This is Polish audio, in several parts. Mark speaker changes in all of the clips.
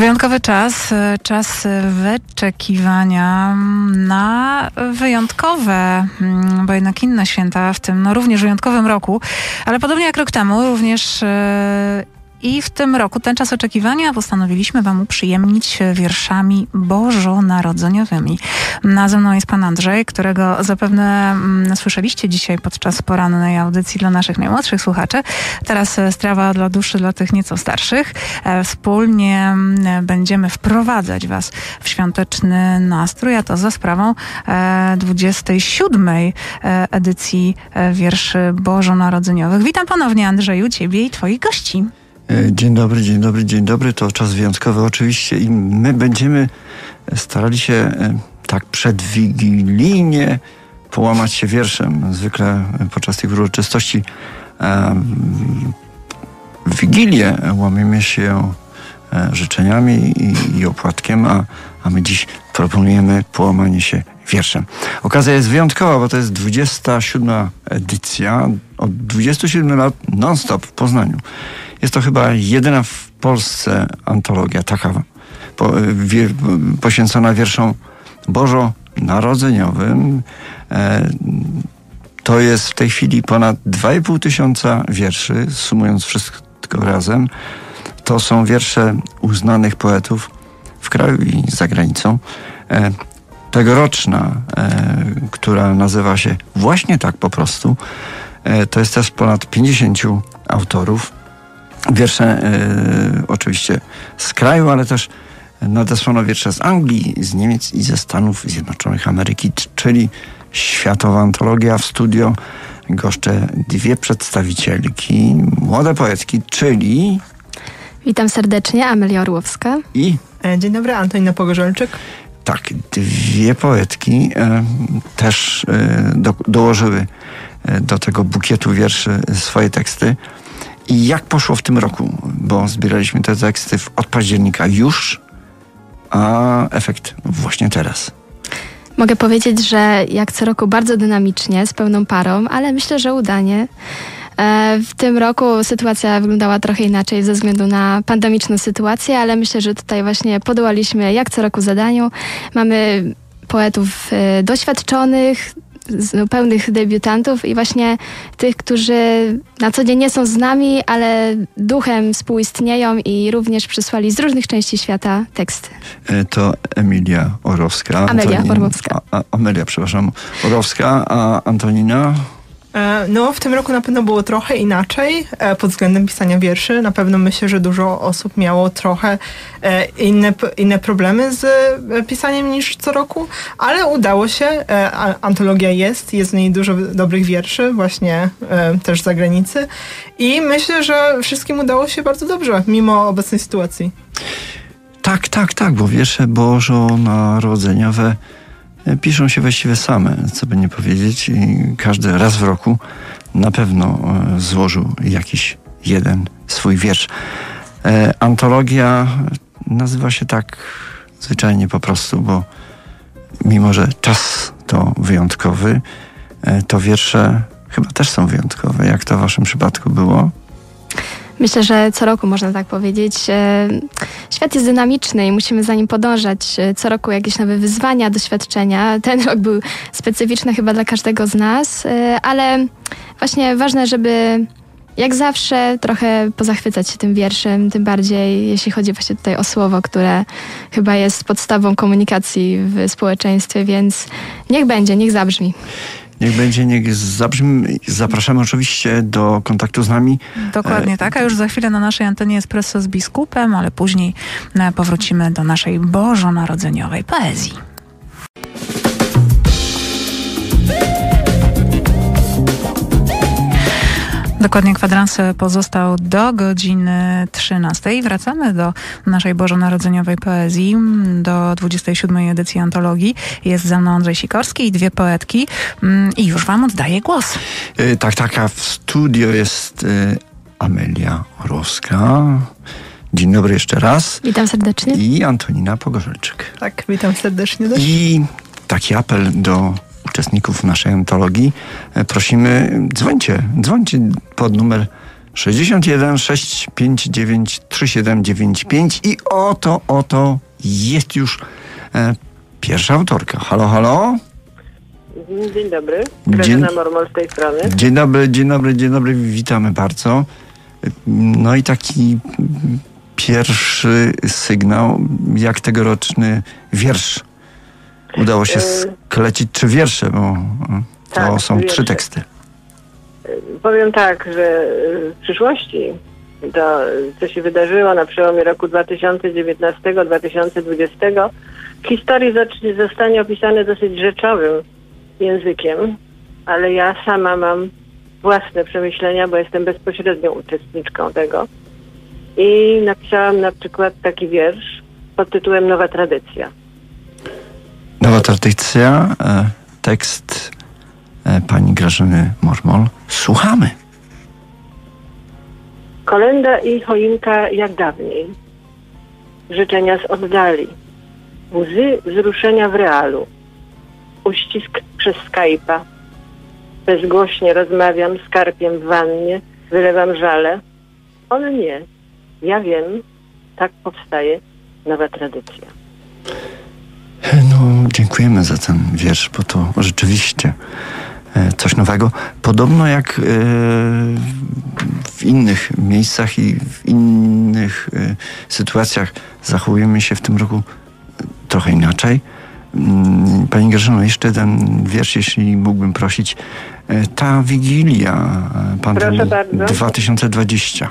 Speaker 1: Wyjątkowy czas, e, czas wyczekiwania na wyjątkowe, mm, bo jednak inne święta w tym no, również wyjątkowym roku, ale podobnie jak rok temu, również e, i w tym roku ten czas oczekiwania postanowiliśmy Wam uprzyjemnić wierszami bożonarodzeniowymi. Na ze mną jest Pan Andrzej, którego zapewne mm, słyszeliście dzisiaj podczas porannej audycji dla naszych najmłodszych słuchaczy. Teraz e, strawa dla duszy dla tych nieco starszych. E, wspólnie mm, będziemy wprowadzać Was w świąteczny nastrój, a to za sprawą e, 27. E, edycji wierszy bożonarodzeniowych. Witam ponownie Andrzeju, Ciebie i Twoich gości.
Speaker 2: E, Dzień dobry, dzień dobry, dzień dobry. To czas wyjątkowy oczywiście i my będziemy starali się e, tak przedwigilijnie połamać się wierszem. Zwykle podczas tych uroczystości e, w Wigilię łamiemy się e, życzeniami i, i opłatkiem, a, a my dziś proponujemy połamanie się wierszem. Okazja jest wyjątkowa, bo to jest 27 edycja od 27 lat non-stop w Poznaniu. Jest to chyba jedyna w Polsce antologia taka po, wie, poświęcona wierszom bożonarodzeniowym. E, to jest w tej chwili ponad 2,5 tysiąca wierszy, sumując wszystko razem. To są wiersze uznanych poetów w kraju i za granicą. E, tegoroczna, e, która nazywa się właśnie tak po prostu, e, to jest też ponad 50 autorów. Wiersze e, oczywiście z kraju, ale też nadesłano wiersze z Anglii, z Niemiec i ze Stanów Zjednoczonych Ameryki, czyli światowa antologia w studio goszczę dwie przedstawicielki, młode poetki, czyli
Speaker 3: Witam serdecznie, Amelia Orłowska.
Speaker 2: i
Speaker 4: E, Dzień dobry, Antonina Pogorzelczyk.
Speaker 2: tak, dwie poetki e, też e, do, dołożyły e, do tego bukietu wierszy swoje teksty. I jak poszło w tym roku? Bo zbieraliśmy te teksty od października już, a efekt właśnie teraz.
Speaker 3: Mogę powiedzieć, że jak co roku bardzo dynamicznie, z pełną parą, ale myślę, że udanie. E, W tym roku sytuacja wyglądała trochę inaczej ze względu na pandemiczną sytuację, ale myślę, że tutaj właśnie podołaliśmy jak co roku zadaniu. Mamy poetów e, doświadczonych, pełnych debiutantów i właśnie tych, którzy na co dzień nie są z nami, ale duchem współistnieją i również przysłali z różnych części świata teksty.
Speaker 2: E, To Emilia Orowska.
Speaker 3: Amelia
Speaker 2: Antonin-
Speaker 3: Orłowska.
Speaker 2: A, a, Amelia, przepraszam. Orowska, a Antonina?
Speaker 4: E, No, w tym roku na pewno było trochę inaczej e, pod względem pisania wierszy. Na pewno myślę, że dużo osób miało trochę e, inne, inne problemy z pisaniem niż co roku, ale udało się. Antologia jest, jest w niej dużo dobrych wierszy, właśnie też z zagranicy. I myślę, że wszystkim udało się bardzo dobrze, mimo obecnej sytuacji.
Speaker 2: Tak, tak, tak, bo wiersze bożonarodzeniowe e, piszą się właściwie same, co by nie powiedzieć. I każdy raz w roku na pewno e, złożył jakiś jeden swój wiersz. E, antologia nazywa się tak zwyczajnie po prostu, bo mimo, że czas to wyjątkowy, e, to wiersze chyba też są wyjątkowe. Jak to w waszym przypadku było?
Speaker 3: Myślę, że co roku można tak powiedzieć. E, Świat jest dynamiczny i musimy za nim podążać. E, Co roku jakieś nowe wyzwania, doświadczenia. Ten rok był specyficzny chyba dla każdego z nas, e, ale właśnie ważne, żeby jak zawsze trochę pozachwycać się tym wierszem, tym bardziej jeśli chodzi właśnie tutaj o słowo, które chyba jest podstawą komunikacji w społeczeństwie, więc niech będzie, niech zabrzmi.
Speaker 2: Niech będzie, niech zabrzmi. Zapraszamy oczywiście do kontaktu z nami.
Speaker 1: Dokładnie
Speaker 2: E,
Speaker 1: tak, a już za chwilę na naszej antenie espresso z biskupem, ale później e, powrócimy do naszej bożonarodzeniowej poezji. Dokładnie kwadrans pozostał do godziny 13. Wracamy do naszej bożonarodzeniowej poezji, do 27. edycji antologii. Jest ze mną Andrzej Sikorski i dwie poetki Mm, i już wam oddaję głos.
Speaker 2: E, Tak, tak, a w studio jest e, Amelia Orłowska. Dzień dobry jeszcze raz.
Speaker 3: Witam serdecznie.
Speaker 2: I Antonina Pogorzelczyk.
Speaker 4: Tak, witam serdecznie też.
Speaker 2: I taki apel do uczestników naszej antologii. E, Prosimy, dzwońcie, dzwońcie pod numer 61 659 3795 i oto, oto jest już e, pierwsza autorka. Halo, halo?
Speaker 5: Dzień dobry.
Speaker 2: Dzień-
Speaker 5: Mormol z tej strony.
Speaker 2: Dzień dobry, dzień dobry, dzień dobry, witamy bardzo. No i taki pierwszy sygnał, jak tegoroczny wiersz udało się
Speaker 5: E,
Speaker 2: sklecić, czy wiersze, bo e, to
Speaker 5: tak,
Speaker 2: są trzy teksty.
Speaker 5: Powiem tak, że y, w przyszłości to, co się wydarzyło na przełomie roku 2019-2020, w historii zostanie opisane dosyć rzeczowym językiem, ale ja sama mam własne przemyślenia, bo jestem bezpośrednią uczestniczką tego. I napisałam na przykład taki wiersz pod tytułem Nowa Tradycja.
Speaker 2: Tradycja, e, tekst e, pani Grażyny Mormol. Słuchamy.
Speaker 5: Kolenda i choinka jak dawniej. Życzenia z oddali. Łzy wzruszenia w realu. Uścisk przez Skype'a. Bezgłośnie rozmawiam z karpiem w wannie, wylewam żale. On nie. Ja wiem, tak powstaje nowa tradycja.
Speaker 2: No, dziękujemy za ten wiersz, bo to rzeczywiście e, coś nowego. Podobno jak e, w innych miejscach i w innych e, sytuacjach zachowujemy się w tym roku e, trochę inaczej. Mm, Pani Grażyno, jeszcze ten wiersz, jeśli mógłbym prosić. E, Ta Wigilia e, pandemii
Speaker 5: Proszę bardzo.
Speaker 2: 2020.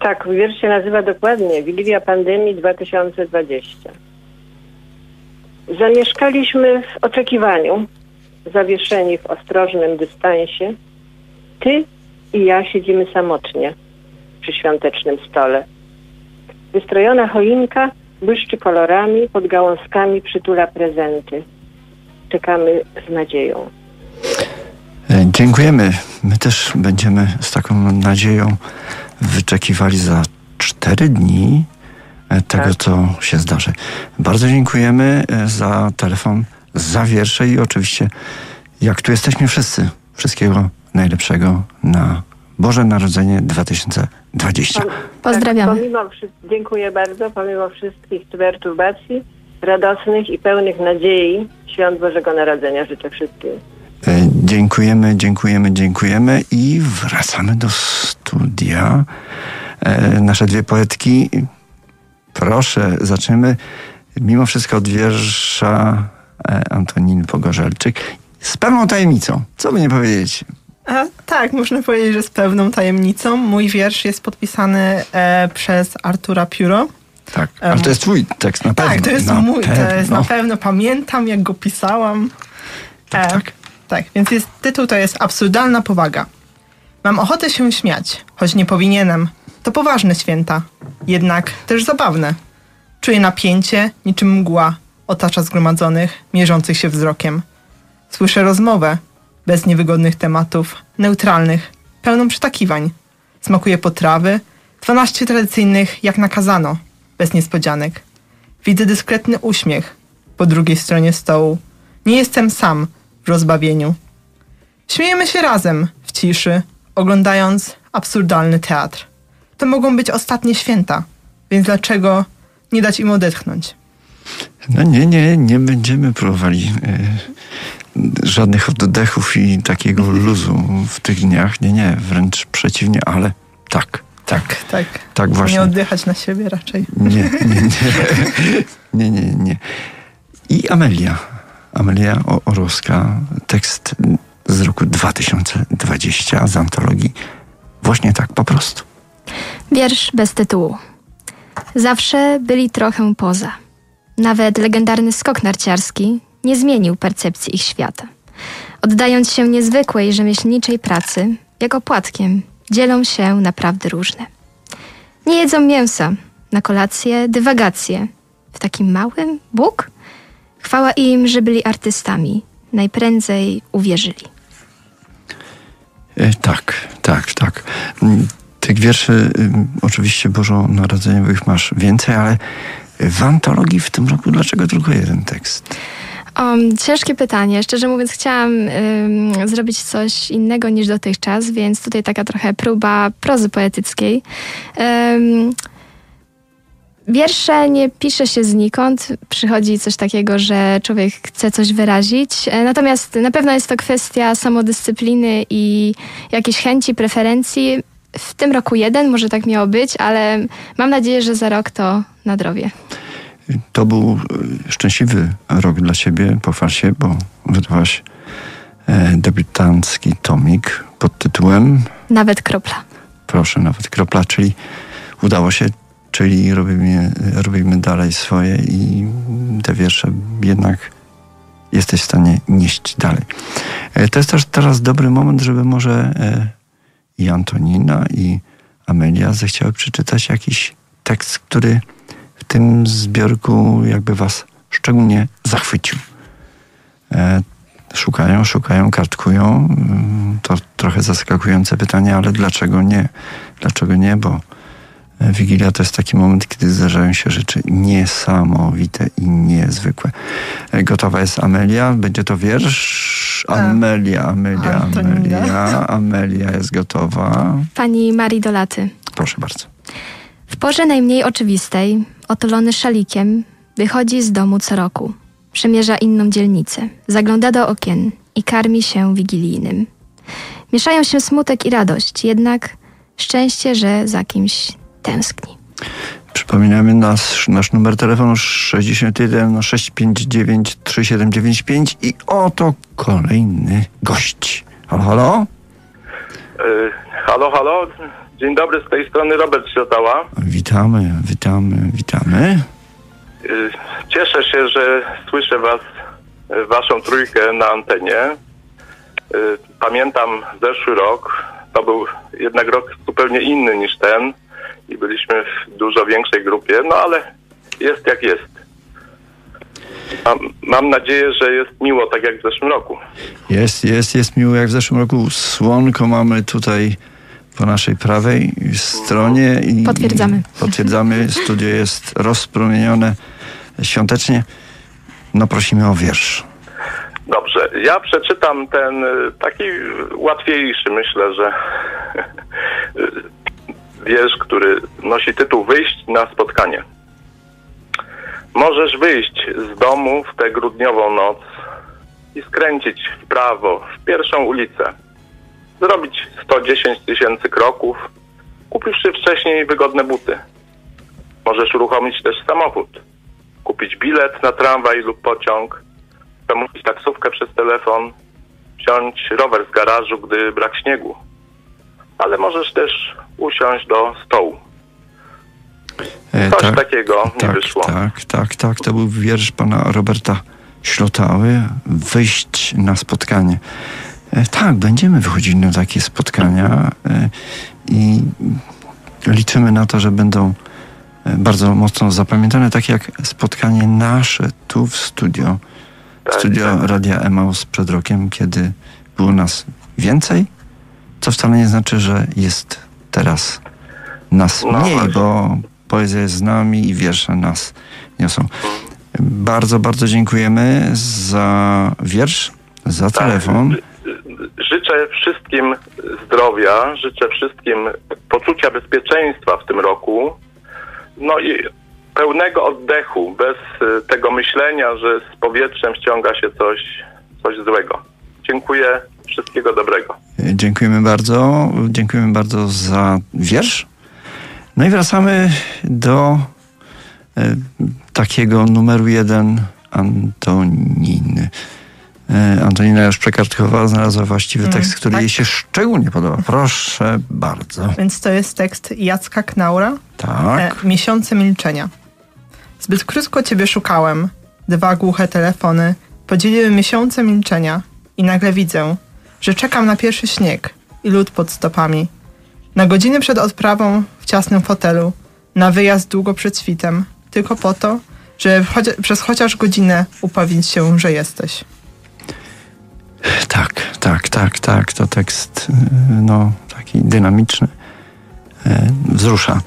Speaker 5: Tak, wiersz się nazywa dokładnie Wigilia Pandemii 2020. Zamieszkaliśmy w oczekiwaniu, zawieszeni w ostrożnym dystansie. Ty i ja siedzimy samotnie przy świątecznym stole. Wystrojona choinka błyszczy kolorami, pod gałązkami przytula prezenty. Czekamy z nadzieją.
Speaker 2: E, Dziękujemy. My też będziemy z taką nadzieją wyczekiwali za cztery dni tego,
Speaker 5: Tak.
Speaker 2: co się zdarzy. Bardzo dziękujemy e, za telefon, za wiersze i oczywiście, jak tu jesteśmy wszyscy, wszystkiego najlepszego na Boże Narodzenie 2020.
Speaker 3: Pozdrawiamy.
Speaker 5: Tak, dziękuję bardzo. Pomimo wszystkich perturbacji, radosnych i pełnych nadziei świąt Bożego Narodzenia życzę wszystkim.
Speaker 2: E, Dziękujemy, dziękujemy, dziękujemy i wracamy do studia. E, Nasze dwie poetki. Proszę, zaczniemy mimo wszystko od wiersza e, Antoniny Pogorzelczyk z pewną tajemnicą. Co by nie powiedzieć?
Speaker 4: E, tak, można powiedzieć, że z pewną tajemnicą. Mój wiersz jest podpisany e, przez Artura Piuro.
Speaker 2: Tak, ale to jest twój tekst, na pewno.
Speaker 4: Tak, to jest
Speaker 2: na
Speaker 4: mój, to jest
Speaker 2: pewno.
Speaker 4: na pewno. Pamiętam, jak go pisałam.
Speaker 2: Tak, tak.
Speaker 4: tak, więc jest, tytuł to jest Absurdalna powaga. Mam ochotę się śmiać, choć nie powinienem. To poważne święta, jednak też zabawne. Czuję napięcie, niczym mgła, otacza zgromadzonych, mierzących się wzrokiem. Słyszę rozmowę, bez niewygodnych tematów, neutralnych, pełną przytakiwań. Smakuje potrawy, dwanaście tradycyjnych jak nakazano, bez niespodzianek. Widzę dyskretny uśmiech po drugiej stronie stołu. Nie jestem sam w rozbawieniu. Śmiejemy się razem w ciszy, oglądając absurdalny teatr. To mogą być ostatnie święta, więc dlaczego nie dać im odetchnąć?
Speaker 2: No nie, nie, nie będziemy próbowali e, żadnych oddechów i takiego luzu w tych dniach. Nie, nie, wręcz przeciwnie, ale tak, tak,
Speaker 4: Tak.
Speaker 2: tak właśnie.
Speaker 4: Nie oddychać na siebie raczej.
Speaker 2: Nie, nie, nie, nie, nie, nie. I Amelia, Amelia Orowska, tekst z roku 2020 z antologii. Właśnie tak, po prostu.
Speaker 3: Wiersz bez tytułu. Zawsze byli trochę poza. Nawet legendarny skok narciarski nie zmienił percepcji ich świata. Oddając się niezwykłej rzemieślniczej pracy, jak opłatkiem, dzielą się naprawdę różne. Nie jedzą mięsa, na kolację dywagacje. W takim małym Bóg? Chwała im, że byli artystami. Najprędzej uwierzyli.
Speaker 2: E, tak, tak, tak. Tych wierszy oczywiście bożonarodzeniowych masz więcej, ale w antologii w tym roku dlaczego tylko jeden tekst?
Speaker 3: Um, ciężkie pytanie. Szczerze mówiąc, chciałam zrobić coś innego niż dotychczas, więc tutaj taka trochę próba prozy poetyckiej. Wiersze nie pisze się znikąd, przychodzi coś takiego, że człowiek chce coś wyrazić. E, Natomiast na pewno jest to kwestia samodyscypliny i jakiejś chęci, preferencji. W tym roku jeden, może tak miało być, ale mam nadzieję, że za rok to nadrobię.
Speaker 2: To był e, szczęśliwy rok dla ciebie, pochwal się, bo wydawałaś e, debiutancki tomik pod tytułem,
Speaker 3: Nawet kropla.
Speaker 2: proszę, nawet kropla, czyli udało się, czyli robimy, robimy dalej swoje i te wiersze jednak jesteś w stanie nieść dalej. E, To jest też teraz dobry moment, żeby może i Antonina, i Amelia zechciały przeczytać jakiś tekst, który w tym zbiorku jakby was szczególnie zachwycił. E, Szukają, szukają, kartkują. Mm, To trochę zaskakujące pytanie, ale dlaczego nie? Dlaczego nie? Bo Wigilia to jest taki moment, kiedy zdarzają się rzeczy niesamowite i niezwykłe. E, Gotowa jest Amelia. Będzie to wiersz.
Speaker 4: Tak.
Speaker 2: Amelia, Amelia,
Speaker 4: Antonina.
Speaker 2: Amelia. Amelia jest gotowa.
Speaker 3: Pani Marii Dolaty.
Speaker 2: Proszę bardzo.
Speaker 3: W porze najmniej oczywistej, otulony szalikiem, wychodzi z domu co roku. Przemierza inną dzielnicę, zagląda do okien i karmi się wigilijnym. Mieszają się smutek i radość, jednak szczęście, że za kimś tęskni.
Speaker 2: Przypominamy nasz, nasz numer telefonu 61 659 3795 i oto kolejny gość. Halo, halo?
Speaker 6: Y, Halo, halo. Dzień dobry, z tej strony Robert Śrotała.
Speaker 2: Witamy, witamy, witamy.
Speaker 6: Y, Cieszę się, że słyszę was, y, waszą trójkę na antenie. Y, Pamiętam zeszły rok. To był jednak rok zupełnie inny niż ten i byliśmy w dużo większej grupie, no ale jest jak jest. Mam, mam nadzieję, że jest miło tak jak w zeszłym roku.
Speaker 2: Jest, jest, jest miło jak w zeszłym roku. Słonko mamy tutaj po naszej prawej stronie. I,
Speaker 3: Potwierdzamy.
Speaker 2: I potwierdzamy. Studio jest rozpromienione świątecznie. No prosimy o wiersz.
Speaker 6: Dobrze, ja przeczytam ten y, taki łatwiejszy, myślę, że y, wiersz, który nosi tytuł Wyjść na spotkanie. Możesz wyjść z domu w tę grudniową noc i skręcić w prawo, w pierwszą ulicę. Zrobić 110 tysięcy kroków, kupiwszy wcześniej wygodne buty. Możesz uruchomić też samochód, kupić bilet na tramwaj lub pociąg, zamówić taksówkę przez telefon, wziąć rower z garażu, gdy brak śniegu. Ale możesz też usiąść do stołu.
Speaker 2: E,
Speaker 6: Coś takiego mi
Speaker 2: tak,
Speaker 6: wyszło.
Speaker 2: Tak, tak, tak. To był wiersz pana Roberta Ślotały. Wyjść na spotkanie. E, tak, będziemy wychodzić na takie spotkania e, i liczymy na to, że będą bardzo mocno zapamiętane, tak jak spotkanie nasze tu w studio.
Speaker 6: Tak,
Speaker 2: studio
Speaker 6: tak.
Speaker 2: Radia Emaus przed rokiem, kiedy było nas więcej, co wcale nie znaczy, że jest teraz nas
Speaker 6: No
Speaker 2: mniej, bo poezja jest z nami i wiersze nas niosą. Bardzo, bardzo dziękujemy za wiersz, za
Speaker 6: Tak.
Speaker 2: telefon.
Speaker 6: Życzę wszystkim zdrowia, życzę wszystkim poczucia bezpieczeństwa w tym roku. No i pełnego oddechu, bez y, tego myślenia, że z powietrzem ściąga się coś, coś złego. Dziękuję, wszystkiego dobrego.
Speaker 2: Dziękujemy bardzo. Dziękujemy bardzo za wiersz. No i wracamy do e, takiego numeru jeden Antoniny. E, Antonina już przekartkowała, znalazła właściwy
Speaker 4: Mm,
Speaker 2: tekst, który
Speaker 4: tak.
Speaker 2: jej się szczególnie podoba. Proszę bardzo.
Speaker 4: Więc to jest tekst Jacka Knaura,
Speaker 2: Tak.
Speaker 4: e, Miesiące milczenia. Zbyt krótko ciebie szukałem. Dwa głuche telefony podzieliły miesiące milczenia i nagle widzę, że czekam na pierwszy śnieg i lód pod stopami. Na godziny przed odprawą w ciasnym fotelu, na wyjazd długo przed świtem, tylko po to, żeby przez chociaż godzinę upewnić się, że jesteś.
Speaker 2: Tak, tak, tak, tak. To tekst e, no, taki dynamiczny. E, Wzrusza.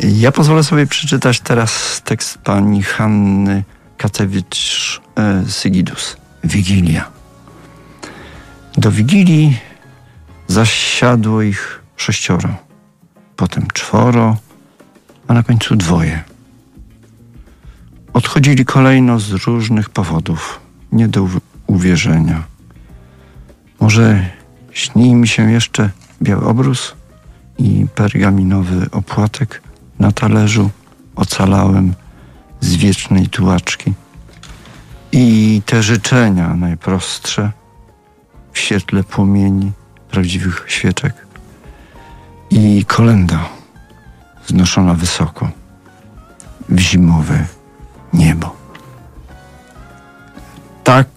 Speaker 2: Ja pozwolę sobie przeczytać teraz tekst pani Hanny Kacewicz e, Sygidus. Wigilia. Do Wigilii zasiadło ich sześcioro, potem czworo, a na końcu dwoje. Odchodzili kolejno z różnych powodów, nie do uwierzenia. Może śni mi się jeszcze biały obrus i pergaminowy opłatek na talerzu ocalałem z wiecznej tułaczki. I te życzenia najprostsze w świetle płomieni prawdziwych świeczek. I kolenda znoszona wysoko w zimowe niebo. Tak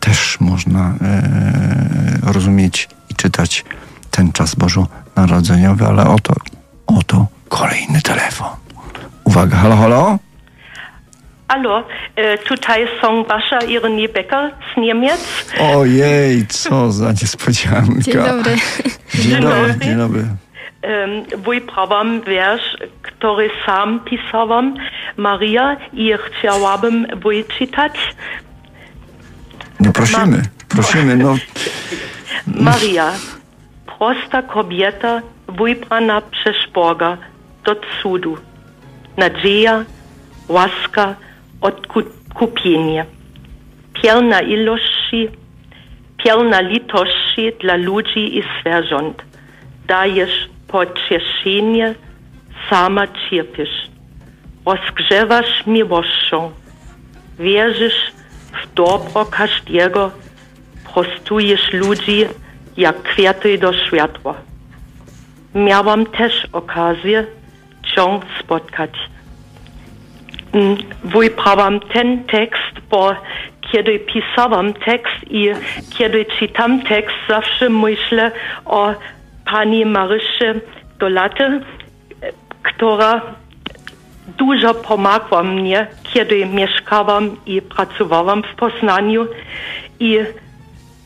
Speaker 2: też można e, rozumieć i czytać ten czas bożonarodzeniowy, ale oto, oto kolejny telefon. Uwaga, halo, halo?
Speaker 7: Hallo, e, tutaj są Basza i René Becker z Niemiec.
Speaker 2: Ojej, co za niespodzianka.
Speaker 3: Dzień dobry.
Speaker 2: Dzień dobry, dzień dobry.
Speaker 7: Wybrałam wiersz, który sam pisałam. Maria i chciałabym wyczytać.
Speaker 2: No prosimy, prosimy, no.
Speaker 7: Maria, prosta kobieta, wybrana przez Boga do cudu. Nadzieja, łaska, odkupienie. Pełna ilości, pełna litości dla ludzi i zwierząt. Dajesz pocieszenie, sama cierpisz. Rozgrzewasz miłością. Wierzysz w dobro każdego, prostujesz ludzi jak kwiaty do światła. Miałam też okazję cię spotkać. Wybrałam ten tekst, bo kiedy pisałam tekst i kiedy czytam tekst, zawsze myślę o pani Marysie Dolaty, która dużo pomagła mnie, kiedy mieszkałam i pracowałam w Poznaniu. I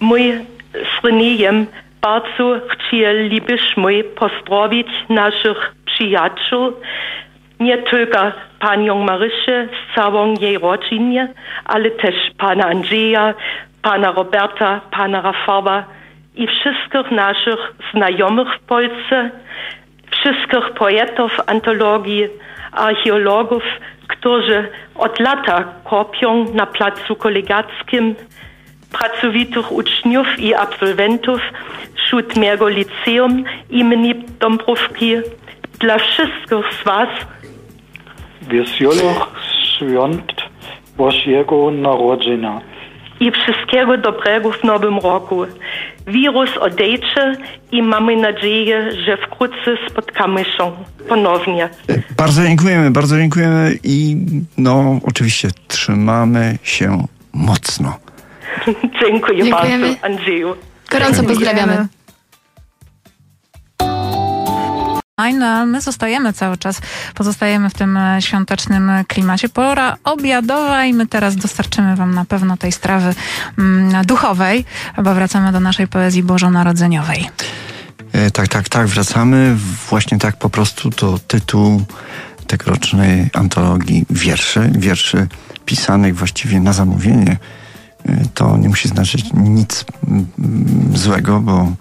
Speaker 7: my z Renéjem bardzo chcielibyśmy pozdrowić naszych przyjaciół, nie tylko panią Marysię z całą jej rodzinie, ale też pana Andrzeja, pana Roberta, pana Rafała i wszystkich naszych znajomych w Polsce, wszystkich poetów antologii, archeologów, którzy od lata kopią na placu kolegackim, pracowitych uczniów i absolwentów siódmego liceum imieni Dąbrówki. Dla wszystkich z Was
Speaker 8: Wesołych świąt Bożego Narodzenia.
Speaker 7: i wszystkiego dobrego w nowym roku. Wirus odejdzie i mamy nadzieję, że wkrótce spotkamy się ponownie.
Speaker 2: Bardzo dziękujemy, bardzo dziękujemy i no oczywiście trzymamy się mocno.
Speaker 7: Dziękuję
Speaker 3: Dziękujemy.
Speaker 7: bardzo, Andrzeju.
Speaker 3: Gorąco pozdrawiamy.
Speaker 1: No, my zostajemy cały czas, pozostajemy w tym e, świątecznym klimacie. Pora obiadowa i my teraz dostarczymy wam na pewno tej strawy mm, duchowej, bo wracamy do naszej poezji bożonarodzeniowej.
Speaker 2: E, tak, tak, tak, wracamy. Właśnie tak po prostu to tytuł tegorocznej antologii wierszy, wierszy pisanych właściwie na zamówienie. E, To nie musi znaczyć nic mm, złego, bo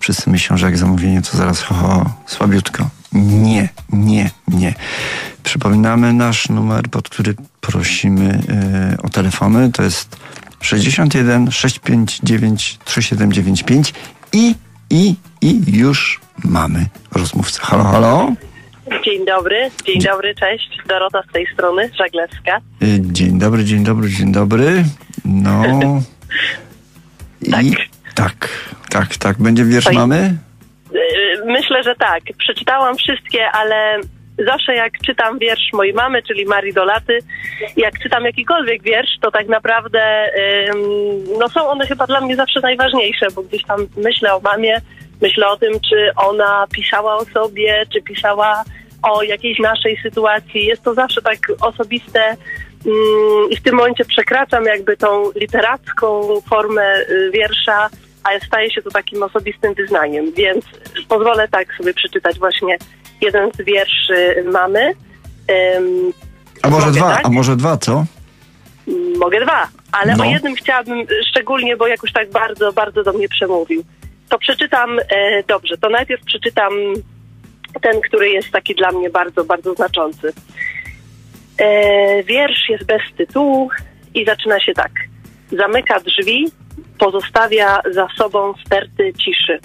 Speaker 2: wszyscy myślą, że jak zamówienie to zaraz ho, ho, słabiutko. Nie, nie, nie. Przypominamy nasz numer, pod który prosimy e, o telefony. To jest 61 659 3795 i, i, i już mamy rozmówcę. Halo, halo.
Speaker 9: Dzień dobry, dzień dobry, cześć. Dorota z tej strony, Żaglewska.
Speaker 2: Y, Dzień dobry, dzień dobry, dzień dobry. No. I tak, tak, tak. Będzie wiersz
Speaker 9: Oj.
Speaker 2: mamy?
Speaker 9: Yy, Myślę, że tak. Przeczytałam wszystkie, ale zawsze jak czytam wiersz mojej mamy, czyli Marii Dolaty, jak czytam jakikolwiek wiersz, to tak naprawdę no są one chyba dla mnie zawsze najważniejsze, bo gdzieś tam myślę o mamie, myślę o tym, czy ona pisała o sobie, czy pisała o jakiejś naszej sytuacji. Jest to zawsze tak osobiste mm, i w tym momencie przekraczam jakby tą literacką formę y, wiersza, a staje się to takim osobistym wyznaniem, więc pozwolę tak sobie przeczytać właśnie jeden z wierszy mamy. Ym,
Speaker 2: A może dwa,
Speaker 9: tak?
Speaker 2: a może dwa, co?
Speaker 9: Mogę dwa, ale
Speaker 2: No.
Speaker 9: o jednym chciałabym szczególnie, bo jakoś tak bardzo, bardzo do mnie przemówił. To przeczytam, e, dobrze, to najpierw przeczytam ten, który jest taki dla mnie bardzo, bardzo znaczący. E, wiersz jest bez tytułu i zaczyna się tak. Zamyka drzwi, pozostawia za sobą sterty ciszy.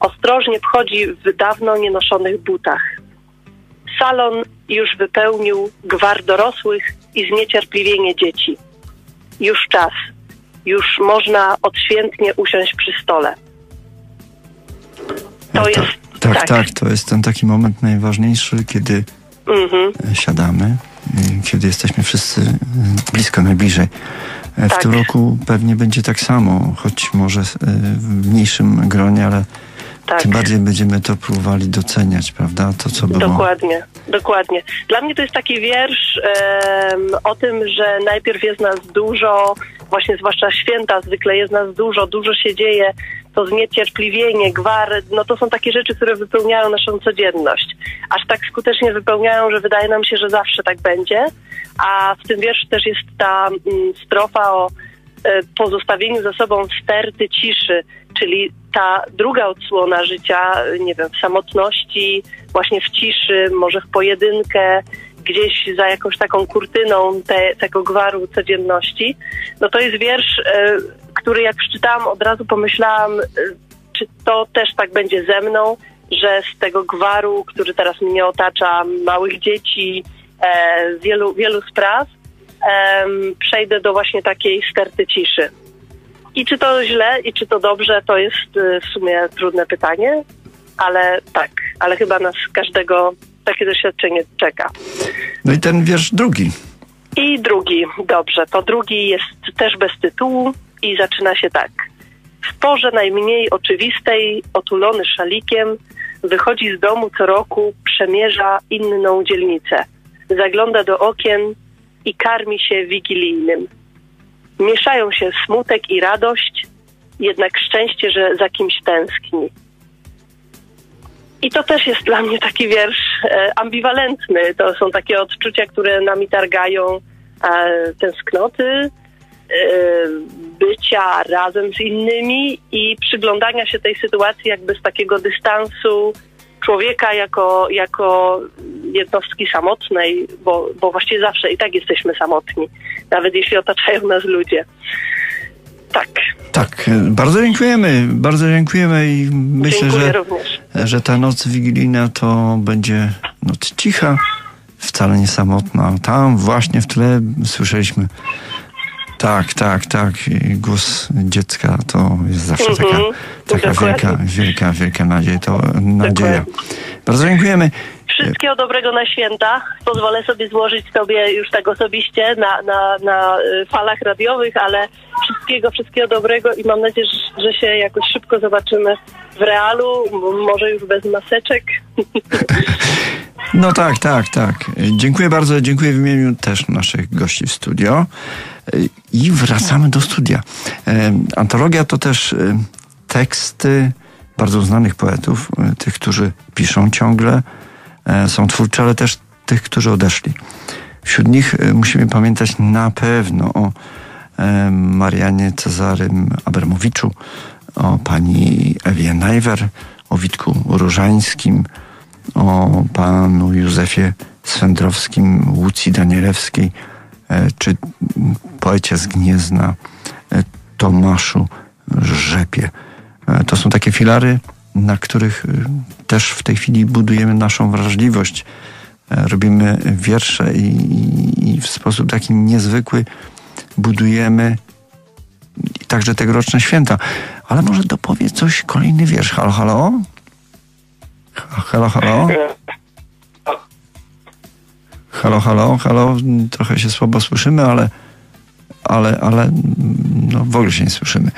Speaker 9: Ostrożnie wchodzi w dawno nienoszonych butach. Salon już wypełnił gwar dorosłych i zniecierpliwienie dzieci. Już czas. Już można odświętnie usiąść przy stole. To
Speaker 2: tak,
Speaker 9: jest...
Speaker 2: tak, tak, to jest ten taki moment najważniejszy, kiedy
Speaker 9: Mhm.
Speaker 2: e, siadamy, e, kiedy jesteśmy wszyscy e, blisko, najbliżej. E, W
Speaker 9: Tak.
Speaker 2: tym roku pewnie będzie tak samo, choć może e, w mniejszym gronie, ale
Speaker 9: Tak.
Speaker 2: tym bardziej będziemy to próbowali doceniać, prawda? To, co było.
Speaker 9: Dokładnie, dokładnie. Dla mnie to jest taki wiersz em, o tym, że najpierw jest nas dużo, właśnie zwłaszcza święta zwykle jest nas dużo, dużo się dzieje, to zniecierpliwienie, gwar, no to są takie rzeczy, które wypełniają naszą codzienność. Aż tak skutecznie wypełniają, że wydaje nam się, że zawsze tak będzie. A w tym wierszu też jest ta mm, strofa o e, pozostawieniu za sobą sterty ciszy, czyli ta druga odsłona życia, nie wiem, w samotności, właśnie w ciszy, może w pojedynkę, gdzieś za jakąś taką kurtyną te, tego gwaru codzienności. No to jest wiersz, e, który jak przeczytałam, od razu pomyślałam, e, czy to też tak będzie ze mną, że z tego gwaru, który teraz mnie otacza, małych dzieci, e, wielu, wielu spraw, przejdę do właśnie takiej sterty ciszy. I czy to źle, i czy to dobrze, to jest y, w sumie trudne pytanie, ale tak, ale chyba nas każdego takie doświadczenie czeka.
Speaker 2: No i ten wiersz drugi.
Speaker 9: I drugi, dobrze, to drugi jest też bez tytułu i zaczyna się tak. W porze najmniej oczywistej, otulony szalikiem, wychodzi z domu co roku, przemierza inną dzielnicę. Zagląda do okien i karmi się wigilijnym. Mieszają się smutek i radość, jednak szczęście, że za kimś tęskni. I to też jest dla mnie taki wiersz e, ambiwalentny. To są takie odczucia, które nami targają e, tęsknoty, e, bycia razem z innymi i przyglądania się tej sytuacji jakby z takiego dystansu człowieka jako, jako jednostki samotnej, bo, bo właściwie zawsze i tak jesteśmy samotni, nawet jeśli otaczają nas ludzie. Tak,
Speaker 2: Tak, bardzo dziękujemy, bardzo dziękujemy i myślę,
Speaker 9: dziękuję
Speaker 2: że,
Speaker 9: również.
Speaker 2: że ta noc wigilijna to będzie noc cicha, wcale nie samotna. Tam właśnie w tle słyszeliśmy tak, tak, tak, głos dziecka to jest zawsze taka,
Speaker 9: Mhm,
Speaker 2: taka
Speaker 9: dokładnie.
Speaker 2: wielka, wielka, wielka nadzieja. To nadzieja. Bardzo dziękujemy.
Speaker 9: Wszystkiego dobrego na święta. Pozwolę sobie złożyć sobie już tak osobiście na, na, na y, falach radiowych, ale wszystkiego, wszystkiego dobrego i mam nadzieję, że- się jakoś szybko zobaczymy w realu, może już bez maseczek.
Speaker 2: No tak, tak, tak. Dziękuję bardzo, dziękuję w imieniu też naszych gości w studio. I wracamy do studia. E, Antologia to też e, teksty bardzo znanych poetów, e, tych, którzy piszą ciągle, są twórczy, ale też tych, którzy odeszli. Wśród nich musimy pamiętać na pewno o Marianie Cezarym Abramowiczu, o pani Ewie Najwer, o Witku Różańskim, o panu Józefie Swędrowskim, Łucji Danielewskiej, czy poecie z Gniezna, e, Tomaszu Rzepie. E, To są takie filary, na których e, też w tej chwili budujemy naszą wrażliwość. E, Robimy wiersze i, i, i w sposób taki niezwykły budujemy także tegoroczne święta. Ale może dopowie coś kolejny wiersz. Halo, halo? Halo, halo? Halo, halo, halo. Trochę się słabo słyszymy, ale, ale, ale no, w ogóle się nie słyszymy.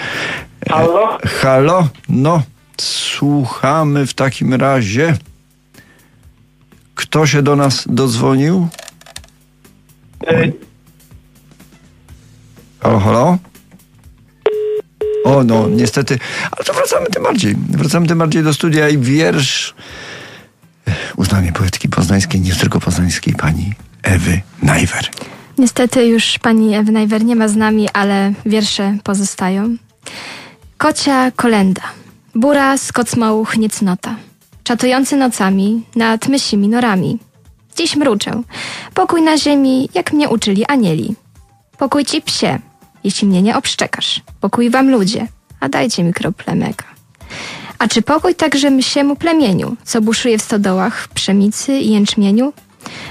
Speaker 2: E,
Speaker 8: Halo?
Speaker 2: Halo? No, słuchamy w takim razie. Kto się do nas dodzwonił?
Speaker 8: E,
Speaker 2: Halo, halo? O, no, niestety. Ale to wracamy tym bardziej. Wracamy tym bardziej do studia i wiersz uznanej poetki poznańskiej, nie tylko poznańskiej, pani Ewy Najwer.
Speaker 3: Niestety już pani Ewy Najwer nie ma z nami, ale wiersze pozostają. Kocia kolenda. Bura z kocmału niecnota. Czatujący nocami nad mysimi norami. Dziś mruczę. Pokój na ziemi, jak mnie uczyli anieli. Pokój ci psie, jeśli mnie nie obszczekasz. Pokój wam ludzie, a dajcie mi krople mleka. A czy pokój także msiemu plemieniu, co buszuje w stodołach, pszenicy i jęczmieniu?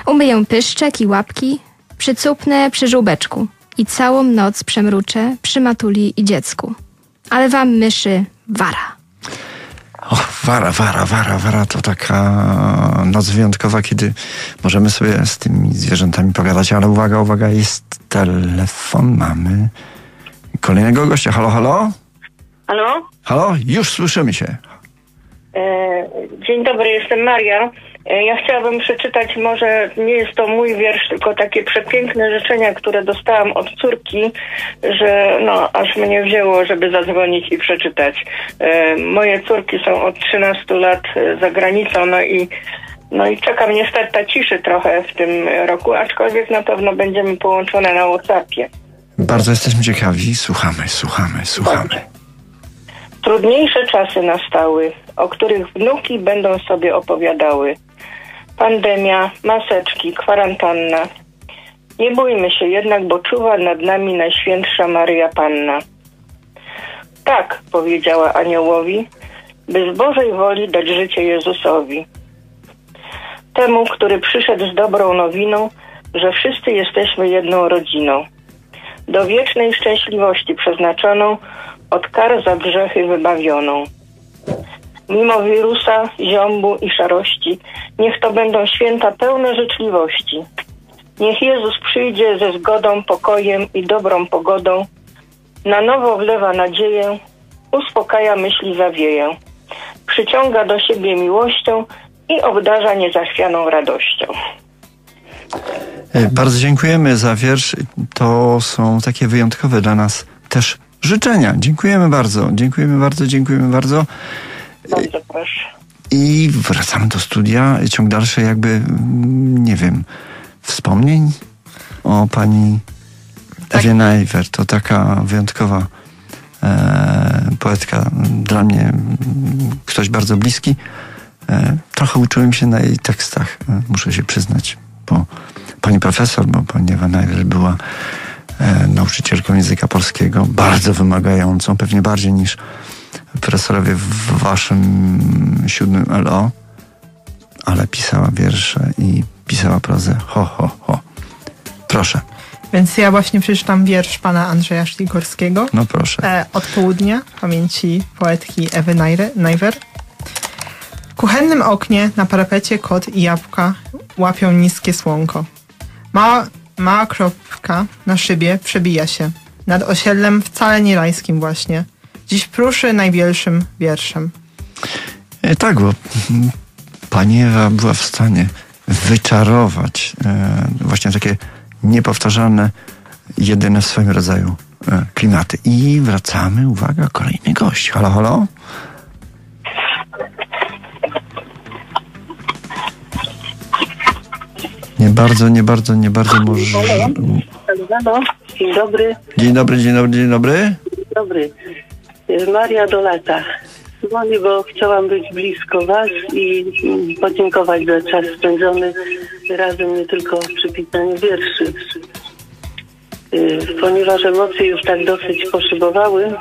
Speaker 3: Umyję pyszczek i łapki, przycupnę przy żółbeczku i całą noc przemruczę przy matuli i dziecku. Ale wam myszy wara.
Speaker 2: O, wara, wara, wara, wara to taka noc wyjątkowa, kiedy możemy sobie z tymi zwierzętami pogadać, ale uwaga, uwaga, jest telefon, mamy kolejnego gościa. Halo, halo?
Speaker 10: Halo?
Speaker 2: Halo? Już słyszymy się.
Speaker 10: E, dzień dobry, jestem Maria. E, ja chciałabym przeczytać, może nie jest to mój wiersz, tylko takie przepiękne życzenia, które dostałam od córki, że no, aż mnie wzięło, żeby zadzwonić i przeczytać. E, moje córki są od 13 lat za granicą, no i no i czeka mnie starta ciszy trochę w tym roku, aczkolwiek na pewno będziemy połączone na Whatsappie.
Speaker 2: Bardzo jesteśmy ciekawi. Słuchamy, słuchamy, słuchamy.
Speaker 10: Trudniejsze czasy nastały, o których wnuki będą sobie opowiadały. Pandemia, maseczki, kwarantanna. Nie bójmy się jednak, bo czuwa nad nami Najświętsza Maryja Panna. Tak, powiedziała aniołowi, by z Bożej woli dać życie Jezusowi. Temu, który przyszedł z dobrą nowiną, że wszyscy jesteśmy jedną rodziną. Do wiecznej szczęśliwości przeznaczoną, od kar za grzechy wybawioną. Mimo wirusa, ziąbu i szarości, niech to będą święta pełne życzliwości. Niech Jezus przyjdzie ze zgodą, pokojem i dobrą pogodą, na nowo wlewa nadzieję, uspokaja myśli zawieję, przyciąga do siebie miłością i obdarza niezachwianą radością.
Speaker 2: E, Bardzo dziękujemy za wiersz. To są takie wyjątkowe dla nas też życzenia. Dziękujemy bardzo, dziękujemy bardzo, dziękujemy bardzo.
Speaker 10: Bardzo proszę.
Speaker 2: I wracamy do studia. Ciąg dalszy jakby, mm, nie wiem, wspomnień o pani Ewie Najwer. To taka wyjątkowa e, poetka. Dla mnie mm, ktoś bardzo bliski. E, trochę uczyłem się na jej tekstach, e, muszę się przyznać, bo pani profesor, bo pani Ewa Najwer była nauczycielką języka polskiego, bardzo wymagającą, pewnie bardziej niż profesorowie w waszym siódmym LO, ale pisała wiersze i pisała prozę. Ho, ho, ho. Proszę,
Speaker 4: Więc ja właśnie przeczytam wiersz pana Andrzeja Szligorskiego.
Speaker 2: no proszę.
Speaker 4: E, od południa pamięci poetki Ewy Najwer. W kuchennym oknie na parapecie kot i jabłka łapią niskie słonko. Mała, mała kropka na szybie przebija się. Nad osiedlem wcale nie rajskim właśnie. Dziś pruszy najwielszym wierszem.
Speaker 2: E, tak, bo pani Ewa była w stanie wyczarować e, właśnie takie niepowtarzalne, jedyne w swoim rodzaju e, klimaty. I wracamy, uwaga, kolejny gość. Halo, halo? Nie bardzo, nie bardzo, nie bardzo może...
Speaker 11: Halo, dzień dobry,
Speaker 2: Dzień dobry, dzień dobry, dzień dobry.
Speaker 11: dzień dobry. Y, Maria Dolata. Dzwonię, bo chciałam być blisko Was i podziękować za czas spędzony razem, nie tylko przy pisaniu wierszy. Y, Ponieważ emocje już tak dosyć poszybowały,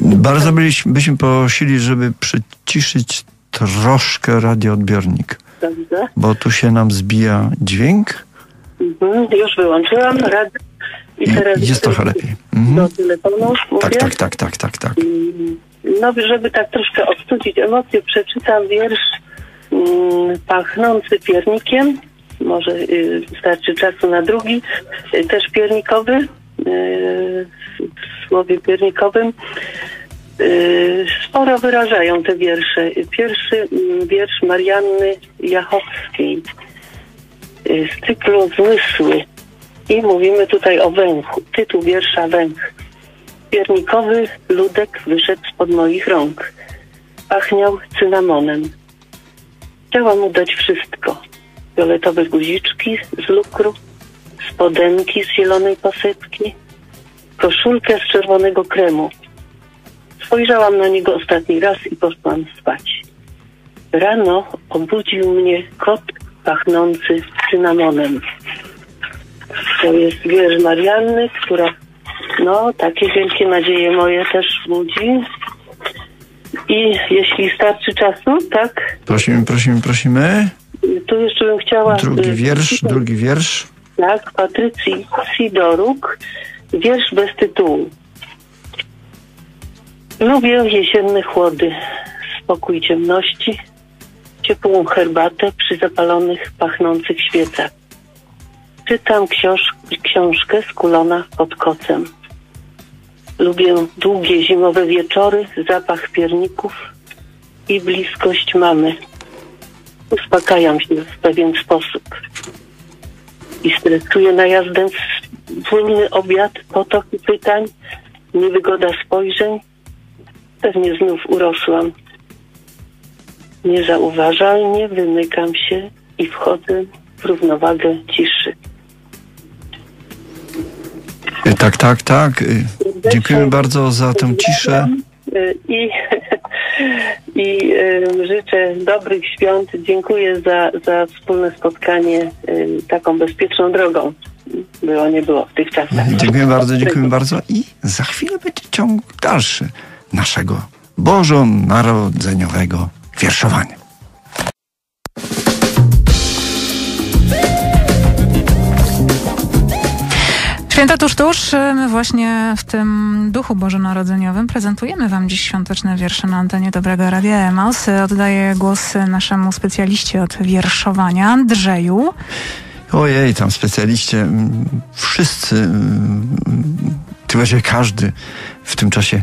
Speaker 2: Bardzo byliśmy, byśmy prosili, żeby przyciszyć troszkę radioodbiornik, bo tu się nam zbija dźwięk
Speaker 11: Mhm, już wyłączyłam radę i teraz
Speaker 2: jest trochę lepiej. Mhm.
Speaker 11: do telefonu.
Speaker 2: Tak, tak, tak, tak, tak, tak.
Speaker 11: No, żeby tak troszkę odstudzić emocje, przeczytam wiersz mm, pachnący piernikiem. Może y, starczy czasu na drugi, y, też piernikowy, y, w słowie piernikowym. Y, sporo wyrażają te wiersze. Pierwszy mm, wiersz Marianny Jachowskiej y, z cyklu Zmysły. I mówimy tutaj o węchu. Tytuł wiersza Węch. Piernikowy ludek wyszedł spod moich rąk. Pachniał cynamonem. Chciałam mu dać wszystko. Fioletowe guziczki z lukru, spodenki z zielonej posypki, koszulkę z czerwonego kremu. Spojrzałam na niego ostatni raz i poszłam spać. Rano obudził mnie kot pachnący cynamonem. To jest wiersz Marianny, która no takie wielkie nadzieje moje też budzi. I jeśli starczy czasu, tak,
Speaker 2: Prosimy, prosimy, prosimy.
Speaker 11: tu jeszcze bym chciała...
Speaker 2: Drugi
Speaker 11: y,
Speaker 2: wiersz, drugi wiersz.
Speaker 11: Tak, Patrycji Sidoruk, wiersz bez tytułu. Lubię jesienne chłody, spokój ciemności, ciepłą herbatę przy zapalonych, pachnących świecach. Czytam książ- książkę skulona pod kocem. Lubię długie zimowe wieczory, zapach pierników i bliskość mamy. Uspokajam się w pewien sposób i stresuję najazdem wspólny obiad, potoki pytań, niewygoda spojrzeń. Pewnie znów urosłam. Niezauważalnie wymykam się i wchodzę w równowagę ciszy.
Speaker 2: Y, Tak, tak, tak. Y, Dziękujemy bardzo za tę ciszę.
Speaker 11: Y, I, i życzę dobrych świąt. Dziękuję za, za wspólne spotkanie taką bezpieczną drogą. Było, nie było w tych czasach.
Speaker 2: Dziękuję bardzo, dziękuję bardzo. I za chwilę będzie ciąg dalszy naszego bożonarodzeniowego wierszowania.
Speaker 1: Święta tuż, tuż. My właśnie w tym duchu bożonarodzeniowym prezentujemy Wam dziś świąteczne wiersze na antenie Dobrego Radia Emaus. Oddaję głos naszemu specjaliście od wierszowania, Andrzeju.
Speaker 2: Ojej, tam specjaliście, mm, wszyscy, mm, ty właściwie każdy w tym czasie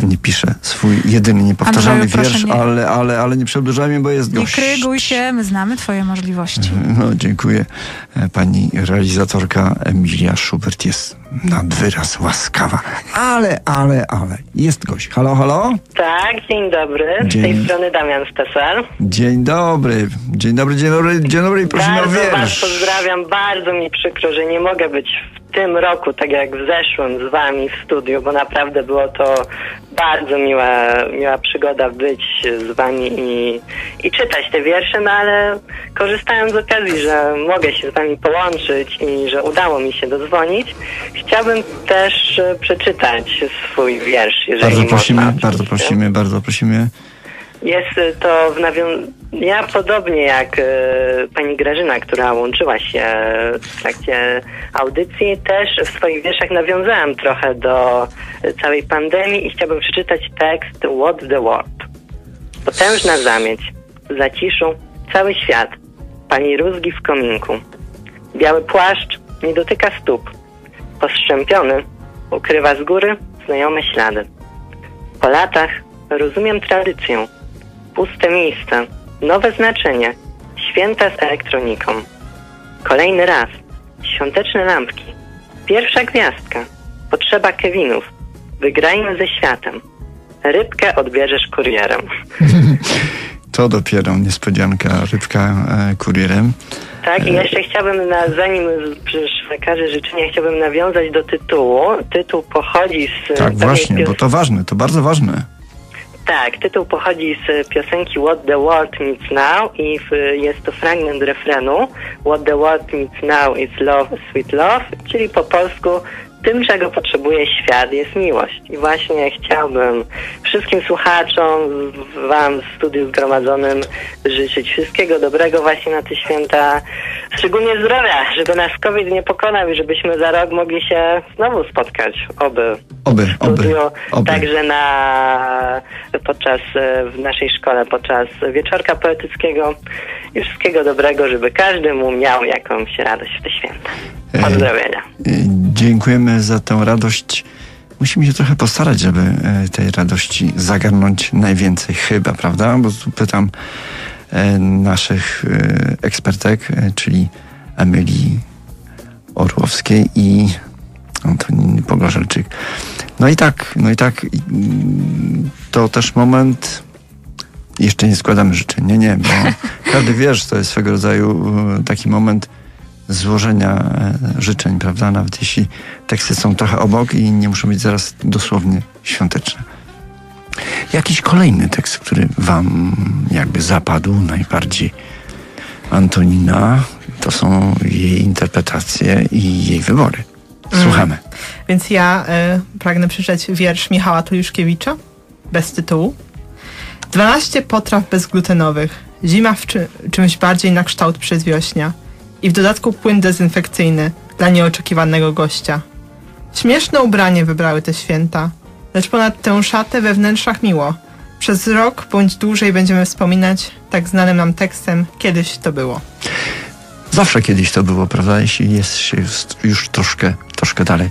Speaker 2: pewnie pisze swój jedyny, niepowtarzalny
Speaker 1: Andrzeju, proszę
Speaker 2: wiersz,
Speaker 1: nie-
Speaker 2: ale, ale, ale nie przedłużajmy, bo jest
Speaker 1: Nie
Speaker 2: gość.
Speaker 1: kryguj się, my znamy Twoje możliwości.
Speaker 2: No, dziękuję. E, Pani realizatorka Emilia Schubert jest nad wyraz łaskawa. Ale, ale, ale, jest gość. Halo, halo?
Speaker 12: Tak, dzień dobry. Z
Speaker 2: Dzień-
Speaker 12: tej strony Damian Stesel.
Speaker 2: Dzień dobry. Dzień dobry, dzień dobry, dzień dobry o
Speaker 12: bardzo Was
Speaker 2: wiersz.
Speaker 12: pozdrawiam. Bardzo mi przykro, że nie mogę być w tym roku, tak jak w zeszłym, z Wami w studiu, bo naprawdę było to bardzo miła, miła przygoda być z Wami i, i czytać te wiersze, no ale korzystając z okazji, że mogę się z Wami połączyć i że udało mi się dodzwonić, chciałbym też e, przeczytać swój wiersz, jeżeli
Speaker 2: Bardzo
Speaker 12: można.
Speaker 2: prosimy,
Speaker 12: oczywiście.
Speaker 2: bardzo prosimy, bardzo prosimy.
Speaker 12: Jest y, to w nawią- Ja podobnie jak y, pani Grażyna, która łączyła się w trakcie audycji, też w swoich wierszach nawiązałem trochę do y, całej pandemii i chciałbym przeczytać tekst What the World. Potężna zamieć, w zaciszu, cały świat, pani rózgi w kominku. Biały płaszcz nie dotyka stóp. Postrzępiony ukrywa z góry znajome ślady. Po latach rozumiem tradycję. Puste miejsce, nowe znaczenie, święta z elektroniką. Kolejny raz, świąteczne lampki, pierwsza gwiazdka, potrzeba Kevinów. Wygrajmy ze światem. Rybkę odbierzesz kurierem.
Speaker 2: To dopiero niespodzianka, rybka e, kurierem.
Speaker 12: Tak, i jeszcze chciałbym, na, zanim przecież wykażę życzenia, chciałbym nawiązać do tytułu. Tytuł pochodzi z
Speaker 2: Tak, właśnie,
Speaker 12: pios-
Speaker 2: bo to ważne, to bardzo ważne.
Speaker 12: Tak, tytuł pochodzi z piosenki What the World Needs Now i jest to fragment refrenu. What the world needs now is love, sweet love, czyli po polsku tym, czego potrzebuje świat, jest miłość. I właśnie chciałbym wszystkim słuchaczom, wam w studiu zgromadzonym życzyć wszystkiego dobrego właśnie na te święta, szczególnie zdrowia, żeby nas COVID nie pokonał i żebyśmy za rok mogli się znowu spotkać, oby
Speaker 2: Oby, oby,
Speaker 12: studiu,
Speaker 2: oby.
Speaker 12: także na podczas e, w naszej szkole, podczas wieczorka poetyckiego i wszystkiego dobrego, żeby każdy mu miał jakąś radość w te święta. Pozdrowienia.
Speaker 2: E, Dziękujemy za tę radość. Musimy się trochę postarać, żeby e, tej radości zagarnąć najwięcej chyba, prawda? Bo tu pytam e, naszych e, ekspertek, czyli Emilii Orłowskiej i Antoniny Pogorzelczyk. No i tak, no i tak to też moment jeszcze nie składamy życzeń. Nie, nie, bo każdy wiersz to jest swego rodzaju taki moment złożenia e, życzeń, prawda? Nawet jeśli teksty są trochę obok i nie muszą być zaraz dosłownie świąteczne. Jakiś kolejny tekst, który wam jakby zapadł najbardziej Antonina, to są jej interpretacje i jej wybory. Słuchamy. Mm.
Speaker 4: Więc ja y, pragnę przeczytać wiersz Michała Tuliszkiewicza, bez tytułu. 12 potraw bezglutenowych. Zima w czy, czymś bardziej na kształt przedwiośnia. I w dodatku płyn dezynfekcyjny dla nieoczekiwanego gościa. Śmieszne ubranie wybrały te święta, lecz ponad tę szatę we wnętrzach miło. Przez rok bądź dłużej będziemy wspominać tak znanym nam tekstem Kiedyś to było.
Speaker 2: Zawsze kiedyś to było, prawda? Jeśli jest się już troszkę, troszkę dalej.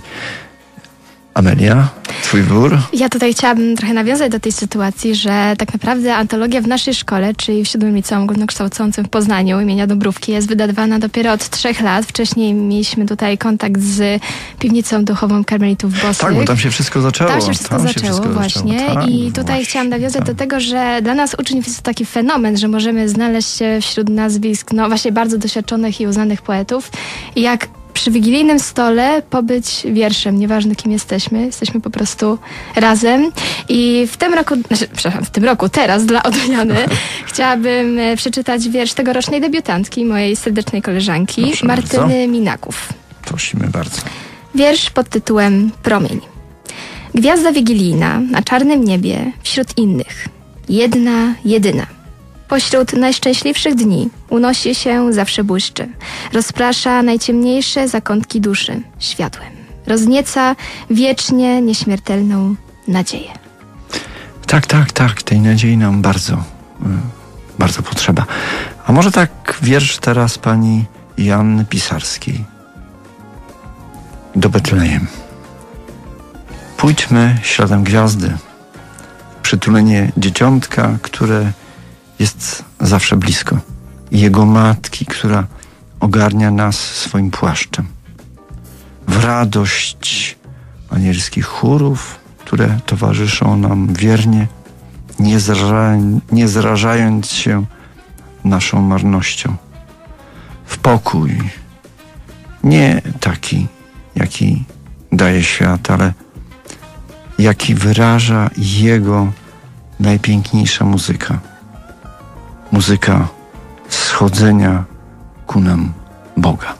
Speaker 2: Amelia, twój wybór?
Speaker 3: Ja tutaj chciałabym trochę nawiązać do tej sytuacji, że tak naprawdę antologia w naszej szkole, czyli w Siódmym Liceum Ogólnokształcącym w Poznaniu imienia Dobrówki jest wydawana dopiero od trzech lat. Wcześniej mieliśmy tutaj kontakt z piwnicą duchową Karmelitów Bosych.
Speaker 2: Tak, bo tam się wszystko zaczęło.
Speaker 3: Tam się wszystko tam zaczęło, się wszystko właśnie. Zaczęło. Tak, I tutaj właśnie, chciałam nawiązać tak. do tego, że dla nas uczniów jest to taki fenomen, że możemy znaleźć się wśród nazwisk, no właśnie bardzo doświadczonych i uznanych poetów. I jak przy wigilijnym stole pobyć wierszem, nieważne kim jesteśmy, jesteśmy po prostu razem. I w tym roku, znaczy, przepraszam, w tym roku, teraz dla odmiany, chciałabym e, przeczytać wiersz tegorocznej debiutantki, mojej serdecznej koleżanki, Proszę Martyny bardzo. Minaków.
Speaker 2: Prosimy bardzo.
Speaker 3: Wiersz pod tytułem Promień. Gwiazda wigilijna na czarnym niebie wśród innych. Jedna, jedyna Pośród najszczęśliwszych dni unosi się zawsze błyszczy. Rozprasza najciemniejsze zakątki duszy światłem. Roznieca wiecznie nieśmiertelną nadzieję.
Speaker 2: Tak, tak, tak. Tej nadziei nam bardzo, y, bardzo potrzeba. A może tak wiersz teraz pani Janny Pisarskiej. Do Betlejem. Pójdźmy śladem gwiazdy. Przytulenie dzieciątka, które jest zawsze blisko. Jego matki, która ogarnia nas swoim płaszczem. W radość anielskich chórów, które towarzyszą nam wiernie, nie, nie zrażając się naszą marnością. W pokój, nie taki, jaki daje świat, ale jaki wyraża jego najpiękniejsza muzyka muzyka schodzenia ku nam Boga.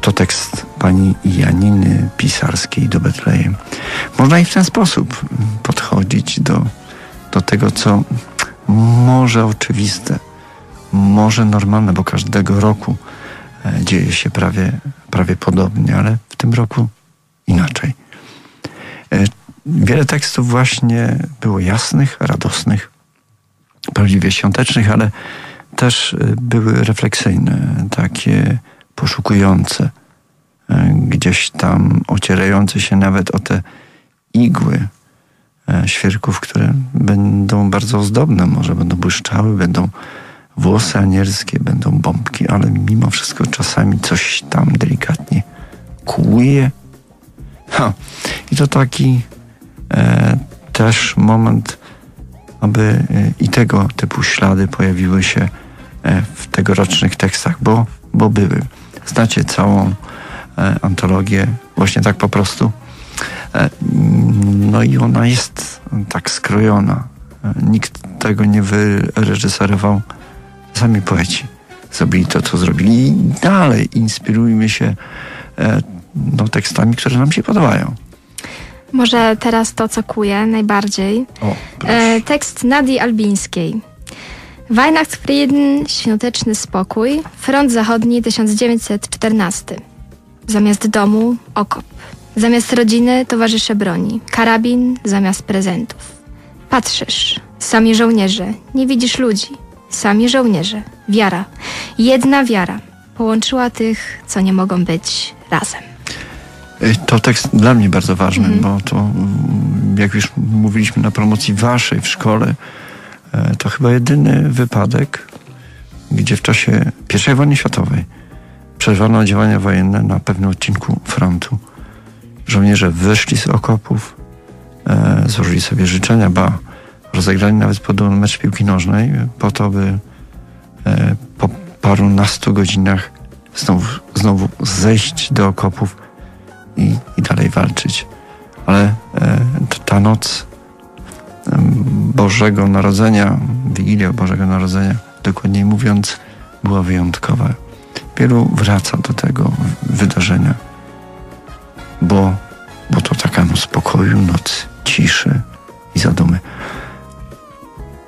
Speaker 2: To tekst pani Janiny Pisarskiej do Betlejem. Można i w ten sposób podchodzić do, do tego, co może oczywiste, może normalne, bo każdego roku e, dzieje się prawie, prawie podobnie, ale w tym roku inaczej. E, wiele tekstów właśnie było jasnych, radosnych, prawdziwie świątecznych, ale też y, były refleksyjne, takie poszukujące, y, gdzieś tam ocierające się nawet o te igły y, świerków, które będą bardzo ozdobne, może będą błyszczały, będą włosy anielskie, będą bombki, ale mimo wszystko czasami coś tam delikatnie kłuje. Ha. I to taki e, też moment aby e, i tego typu ślady pojawiły się e, w tegorocznych tekstach, bo, bo były. Znacie całą e, antologię właśnie tak po prostu. No i ona jest tak skrojona. Nikt tego nie wyreżyserował. Sami poeci zrobili to, co zrobili i dalej inspirujmy się no, tekstami, które nam się podobają.
Speaker 3: Może teraz to, co kuje najbardziej. O, e, tekst Nadii Albińskiej. Weihnachtsfrieden, świąteczny spokój, front zachodni 1914. Zamiast domu okop. Zamiast rodziny towarzysze broni. Karabin zamiast prezentów. Patrzysz, sami żołnierze, nie widzisz ludzi. Sami żołnierze, wiara. Jedna wiara połączyła tych, co nie mogą być razem.
Speaker 2: To tekst dla mnie bardzo ważny, mm. bo to, mm, jak już mówiliśmy na promocji waszej w szkole, e, to chyba jedyny wypadek, gdzie w czasie I wojny światowej przerwano działania wojenne na pewnym odcinku frontu. Żołnierze wyszli z okopów, e, złożyli sobie życzenia, ba, rozegrali nawet podobny mecz piłki nożnej po to, by e, po parunastu godzinach znowu, znowu zejść do okopów i, i dalej walczyć. Ale e, ta noc Bożego Narodzenia, Wigilia Bożego Narodzenia, dokładniej mówiąc, była wyjątkowa. Wielu wraca do tego wydarzenia, bo, bo to taka noc spokoju, noc ciszy i zadumy.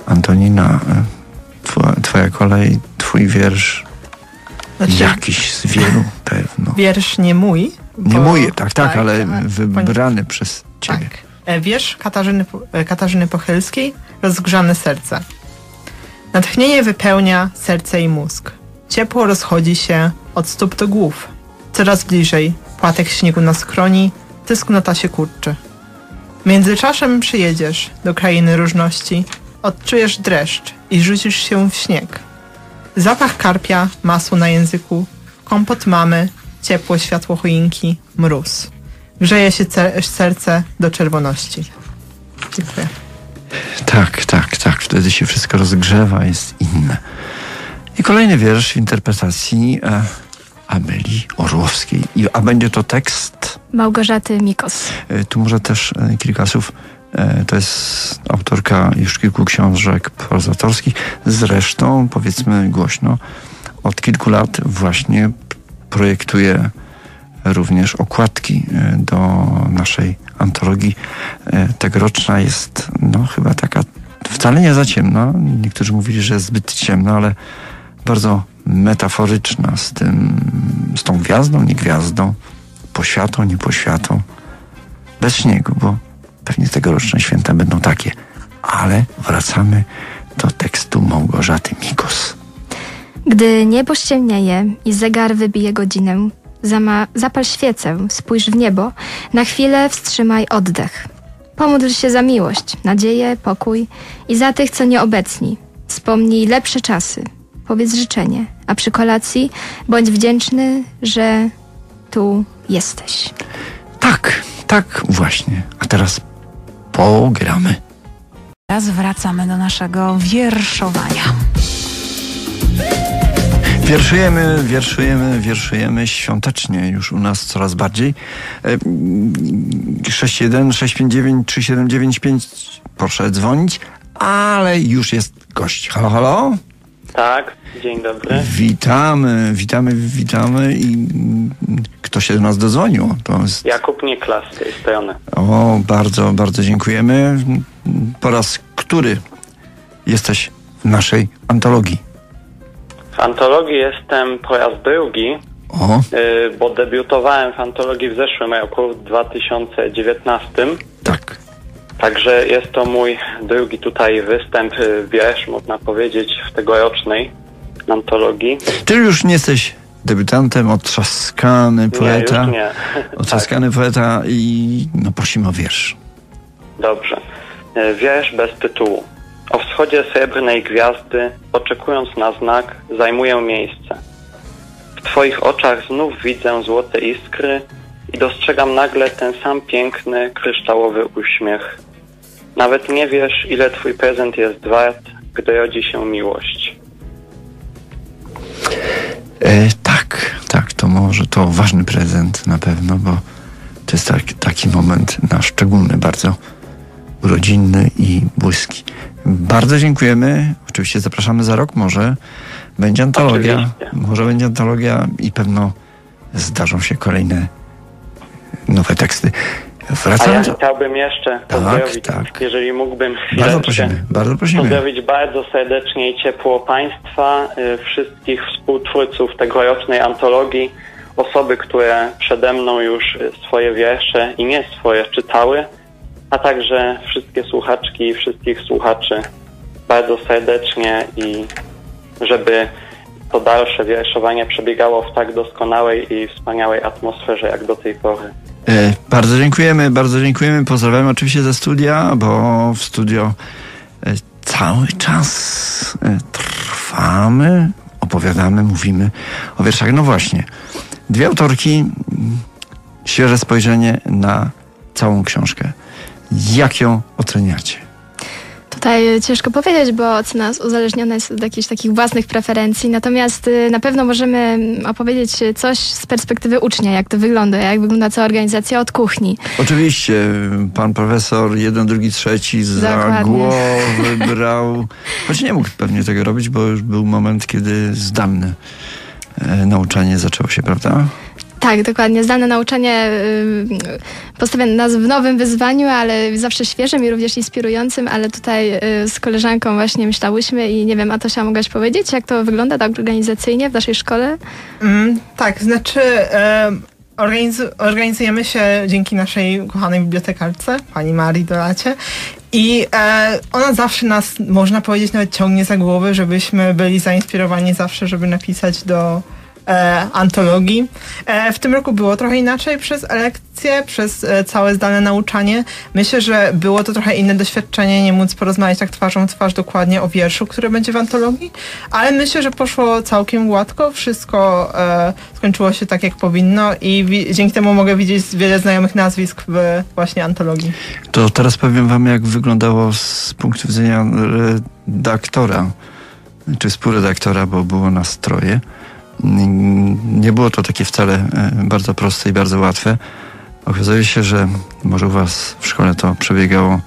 Speaker 2: Antonina, e, twoja, twoja kolej, twój wiersz, znaczy, jakiś z wielu pewno.
Speaker 4: Wiersz nie mój.
Speaker 2: Nie mój, tak, tak, tak ale wybrany przez ciebie. Tak.
Speaker 4: E, wiersz Katarzyny, e, Katarzyny Pochylskiej, Rozgrzane serce. Natchnienie wypełnia serce i mózg. Ciepło rozchodzi się od stóp do głów. Coraz bliżej, płatek śniegu na skroni, tęsknota się kurczy. Międzyczasem przyjedziesz do krainy różności, odczujesz dreszcz i rzucisz się w śnieg. Zapach karpia, masło na języku, kompot mamy, ciepło światło choinki, mróz. Grzeje się serce do czerwoności. Dziękuję.
Speaker 2: Tak, tak, tak. Wtedy się wszystko rozgrzewa, jest inne. I kolejny wiersz w interpretacji e, Ameli Orłowskiej. I, a będzie to tekst?
Speaker 3: Małgorzaty Mikos.
Speaker 2: E, tu może też e, kilka słów. E, to jest autorka już kilku książek prozatorskich. Zresztą, powiedzmy głośno, od kilku lat właśnie projektuje również okładki e, do naszej antologii. E, tegoroczna jest no chyba taka wcale nie za ciemna. Niektórzy mówili, że jest zbyt ciemna, ale bardzo metaforyczna z tym, z tą gwiazdą, nie gwiazdą, poświatą, nie poświatą, bez śniegu, bo pewnie tegoroczne święta będą takie. Ale wracamy do tekstu Małgorzaty Mikos.
Speaker 3: Gdy niebo ściemnieje i zegar wybije godzinę, Zama, zapal świecę, spójrz w niebo, na chwilę wstrzymaj oddech. Pomódl się za miłość, nadzieję, pokój i za tych, co nieobecni. Wspomnij lepsze czasy, powiedz życzenie, a przy kolacji bądź wdzięczny, że tu jesteś.
Speaker 2: Tak, tak właśnie. A teraz pogramy.
Speaker 1: Teraz wracamy do naszego wierszowania.
Speaker 2: Wierszujemy, wierszujemy, wierszujemy świątecznie już u nas coraz bardziej. 61 659 3795 proszę dzwonić, ale już jest gość. Halo, halo?
Speaker 13: Tak, dzień dobry.
Speaker 2: Witamy, witamy, witamy i kto się do nas dozwonił?
Speaker 13: To jest... Jakub Niklas z tej strony.
Speaker 2: O, bardzo, bardzo dziękujemy. Po raz który jesteś w naszej antologii?
Speaker 13: W antologii jestem po raz drugi, o. Y, bo debiutowałem w antologii w zeszłym roku, w 2019.
Speaker 2: Tak.
Speaker 13: Także jest to mój drugi tutaj występ, y, wiersz, można powiedzieć, w tegorocznej antologii.
Speaker 2: Ty już nie jesteś debiutantem, otrzaskany poeta.
Speaker 13: Nie, nie.
Speaker 2: Otrzaskany tak. poeta i no prosimy o wiersz.
Speaker 13: Dobrze. Y, wiersz bez tytułu. Wschodzie srebrnej gwiazdy, oczekując na znak, zajmuję miejsce. W Twoich oczach znów widzę złote iskry i dostrzegam nagle ten sam piękny, kryształowy uśmiech. Nawet nie wiesz, ile Twój prezent jest wart, gdy rodzi się miłość.
Speaker 2: E, tak, tak, to może to ważny prezent na pewno, bo to jest tak, taki moment na szczególny bardzo urodzinny i błyski. Bardzo dziękujemy. Oczywiście zapraszamy za rok. Może będzie antologia. Oczywiście. Może będzie antologia i pewno zdarzą się kolejne nowe teksty.
Speaker 13: Wracamy. A ja chciałbym jeszcze tak, pozdrowić, tak. jeżeli mógłbym
Speaker 2: bardzo prosimy, bardzo prosimy.
Speaker 13: pozdrowić bardzo serdecznie i ciepło Państwa, y, wszystkich współtwórców tegorocznej antologii, osoby, które przede mną już swoje wiersze i nie swoje czytały, a także wszystkie słuchaczki i wszystkich słuchaczy bardzo serdecznie i żeby to dalsze wierszowanie przebiegało w tak doskonałej i wspaniałej atmosferze jak do tej pory.
Speaker 2: E, bardzo dziękujemy, bardzo dziękujemy. Pozdrawiam oczywiście ze studia, bo w studio e, cały czas e, trwamy, opowiadamy, mówimy o wierszach. No właśnie, dwie autorki, świeże spojrzenie na całą książkę. Jak ją oceniacie?
Speaker 3: Tutaj ciężko powiedzieć, bo ocena uzależniona jest od jakichś takich własnych preferencji, natomiast y, na pewno możemy opowiedzieć coś z perspektywy ucznia, jak to wygląda, jak wygląda cała organizacja od kuchni.
Speaker 2: Oczywiście, pan profesor jeden, drugi, trzeci za
Speaker 3: Dokładnie.
Speaker 2: głowę brał, choć nie mógł pewnie tego robić, bo już był moment, kiedy zdalne e, nauczanie zaczęło się, prawda?
Speaker 3: Tak, dokładnie. Zdalne nauczanie y, postawia nas w nowym wyzwaniu, ale zawsze świeżym i również inspirującym, ale tutaj y, z koleżanką właśnie myślałyśmy i nie wiem, a Tosia mogłaś powiedzieć, jak to wygląda tak organizacyjnie w naszej szkole?
Speaker 4: Mm, tak, znaczy organizu- organizujemy się dzięki naszej kochanej bibliotekarce, pani Marii Dolacie. I e, ona zawsze nas, można powiedzieć, nawet ciągnie za głowy, żebyśmy byli zainspirowani zawsze, żeby napisać do e, antologii. E, w tym roku było trochę inaczej przez lekcje, przez e, całe zdalne nauczanie. Myślę, że było to trochę inne doświadczenie, nie móc porozmawiać tak twarzą w twarz dokładnie o wierszu, który będzie w antologii, ale myślę, że poszło całkiem gładko, wszystko e, skończyło się tak, jak powinno i dzięki temu mogę widzieć wiele znajomych nazwisk w właśnie antologii.
Speaker 2: To teraz powiem wam, jak wyglądało z punktu widzenia redaktora, czy współredaktora, bo było nas troje. Nie było to takie wcale e, bardzo proste i bardzo łatwe. Okazuje się, że może u was w szkole to przebiegało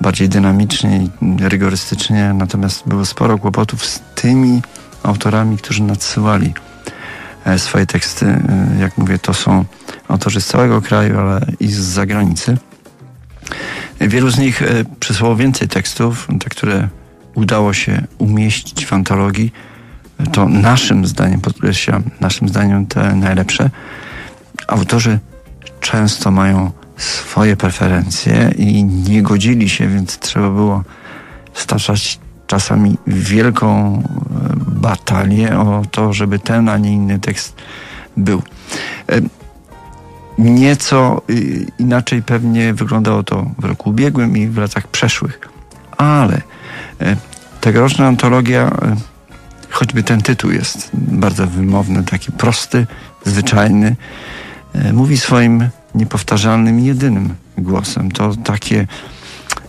Speaker 2: bardziej dynamicznie i rygorystycznie, natomiast było sporo kłopotów z tymi autorami, którzy nadsyłali e, swoje teksty. E, Jak mówię, to są autorzy z całego kraju, ale i z zagranicy. Wielu z nich przysłało więcej tekstów, te, które udało się umieścić w antologii. To naszym zdaniem, podkreślam, naszym zdaniem te najlepsze. Autorzy często mają swoje preferencje i nie godzili się, więc trzeba było staczać czasami wielką e, batalię o to, żeby ten, a nie inny tekst był. E, Nieco y, inaczej pewnie wyglądało to w roku ubiegłym i w latach przeszłych, ale e, tegoroczna antologia, choćby ten tytuł jest bardzo wymowny, taki prosty, zwyczajny, e, mówi swoim niepowtarzalnym, jedynym głosem. To takie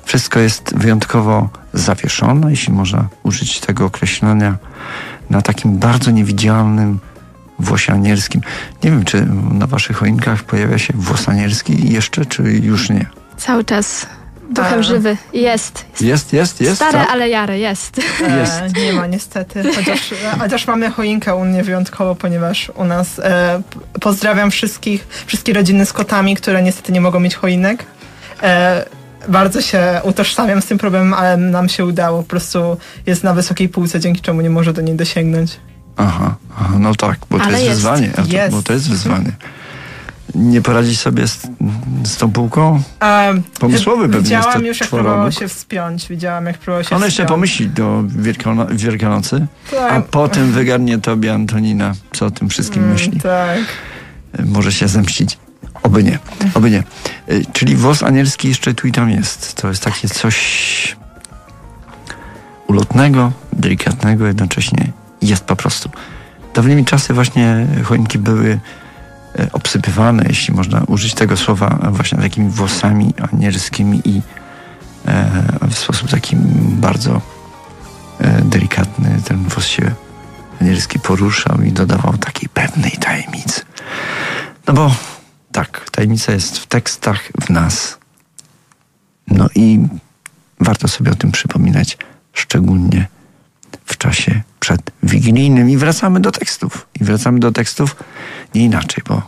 Speaker 2: wszystko jest wyjątkowo zawieszone, jeśli można użyć tego określenia, na takim bardzo niewidzialnym włosie anielskim. Nie wiem, czy na waszych choinkach pojawia się włos anielski jeszcze, czy już nie?
Speaker 3: Cały czas duchem
Speaker 4: A.
Speaker 3: żywy. Jest.
Speaker 2: Jest, jest, jest.
Speaker 3: Stare,
Speaker 2: tak?
Speaker 3: ale jare, jest.
Speaker 2: Jest.
Speaker 4: E, nie ma niestety, chociaż, chociaż mamy choinkę u mnie wyjątkowo, ponieważ u nas e, pozdrawiam wszystkich, wszystkie rodziny z kotami, które niestety nie mogą mieć choinek. E, bardzo się utożsamiam z tym problemem, ale nam się udało. Po prostu jest na wysokiej półce, dzięki czemu nie może do niej dosięgnąć.
Speaker 2: Aha, aha, no tak, bo to jest,
Speaker 3: jest.
Speaker 2: wyzwanie.
Speaker 4: Jest.
Speaker 2: Bo to jest wyzwanie. Nie poradzić sobie z, z tą półką?
Speaker 4: E,
Speaker 2: Pomysłowy pewnie jest
Speaker 4: Widziałam
Speaker 2: to
Speaker 4: już, jak próbował się wspiąć. Widziałam, jak próbował się
Speaker 2: On jeszcze
Speaker 4: wspiąć.
Speaker 2: pomyśli do Wielkano Wielkanocy,
Speaker 4: Tak.
Speaker 2: a potem wygarnie tobie Antonina, co o tym wszystkim
Speaker 4: Mm,
Speaker 2: myśli.
Speaker 4: Tak.
Speaker 2: Może się zemścić. Oby nie, oby nie. Y, Czyli włos anielski jeszcze tu i tam jest. To jest takie coś ulotnego, delikatnego, jednocześnie jest po prostu. Dawnymi czasy właśnie choinki były e, obsypywane, jeśli można użyć tego słowa, właśnie takimi włosami anielskimi i e, w sposób taki bardzo e, delikatny ten włos się anielski poruszał i dodawał takiej pewnej tajemnicy. No bo tak, tajemnica jest w tekstach, w nas. No i warto sobie o tym przypominać, szczególnie w czasie przedwigilijnym. I wracamy do tekstów. I wracamy do tekstów nie inaczej, bo,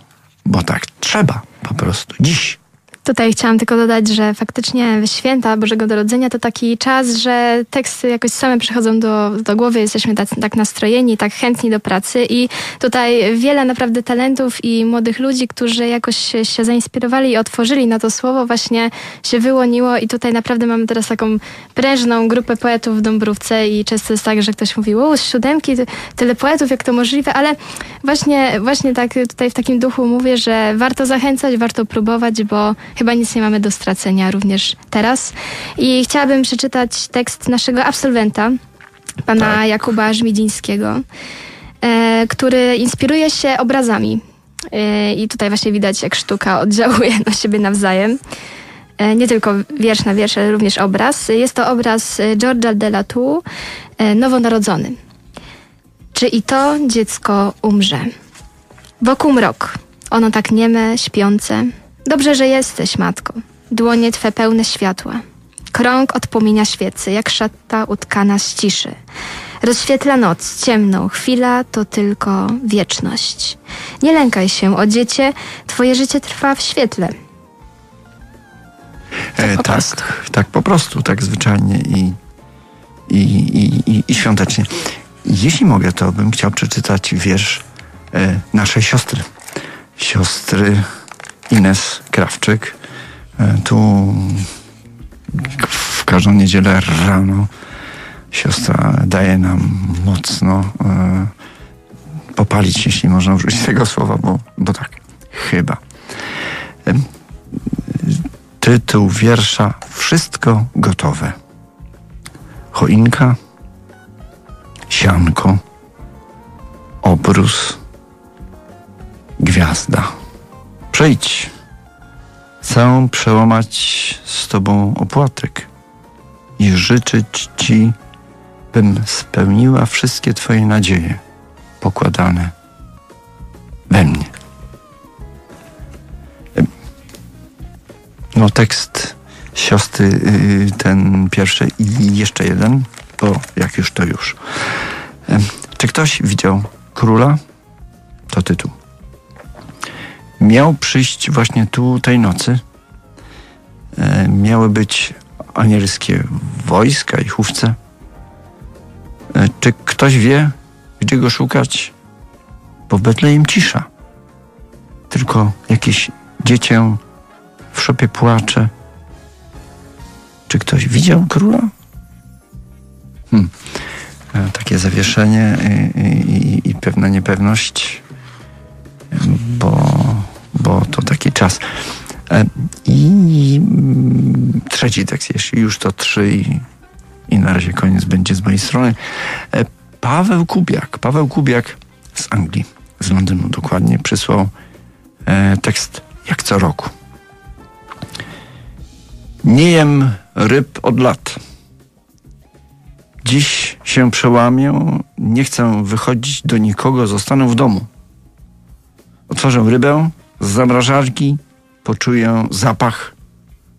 Speaker 2: bo tak trzeba po prostu. Dziś.
Speaker 3: Tutaj chciałam tylko dodać, że faktycznie święta Bożego Narodzenia to taki czas, że teksty jakoś same przychodzą do, do głowy, jesteśmy tak, tak nastrojeni, tak chętni do pracy i tutaj wiele naprawdę talentów i młodych ludzi, którzy jakoś się, zainspirowali i otworzyli na to słowo, właśnie się wyłoniło i tutaj naprawdę mamy teraz taką prężną grupę poetów w Dąbrówce i często jest tak, że ktoś mówi, o, z siódemki, ty- tyle poetów, jak to możliwe, ale właśnie, właśnie tak tutaj w takim duchu mówię, że warto zachęcać, warto próbować, bo chyba nic nie mamy do stracenia również teraz. I chciałabym przeczytać tekst naszego absolwenta, pana Jakuba Żmidzińskiego, e, który inspiruje się obrazami. E, I tutaj właśnie widać, jak sztuka oddziałuje na siebie nawzajem. e, nie tylko wiersz na wiersz, ale również obraz. Jest to obraz George'a de la Tour, Nowonarodzony. Czy i to dziecko umrze? Wokół mrok, ono tak nieme, śpiące. Dobrze, że jesteś, matko. Dłonie twe pełne światła. Krąg od płomienia świecy, jak szata utkana z ciszy. Rozświetla noc, ciemną, chwila to tylko wieczność. Nie lękaj się, o dziecię, twoje życie trwa w świetle.
Speaker 2: E,
Speaker 3: po
Speaker 2: tak, tak po prostu, tak zwyczajnie i, i, i, i, i świątecznie. Jeśli mogę, to bym chciał przeczytać wiersz e, naszej siostry. Siostry Ines Krawczyk. E, tu w każdą niedzielę rano siostra daje nam mocno e, popalić, jeśli można użyć tego słowa, bo, bo tak, chyba. Em, Tytuł wiersza Wszystko gotowe. Choinka, sianko, obrus, gwiazda. Przejdź. Chcę przełamać z Tobą opłatek i życzyć Ci, bym spełniła wszystkie Twoje nadzieje pokładane we mnie. No tekst siostry y, ten pierwszy i jeszcze jeden, bo jak już to już. Czy ktoś widział króla? To tytuł. Miał przyjść właśnie tu tej nocy. E, Miały być anielskie wojska i chówce. E, Czy ktoś wie, gdzie go szukać? Bo w Betlejem cisza. Tylko jakieś dziecię w szopie płacze. Czy ktoś widział króla? Hmm. E, Takie zawieszenie i, i, i pewna niepewność, bo, bo to taki czas. E, I mm, trzeci tekst, jeśli już to trzy i, i na razie koniec będzie z mojej strony. E, Paweł Kubiak, Paweł Kubiak z Anglii, z Londynu dokładnie, przysłał e, tekst jak co roku. Nie jem ryb od lat. Dziś się przełamię, nie chcę wychodzić do nikogo, zostanę w domu. Otworzę rybę z zamrażarki, poczuję zapach,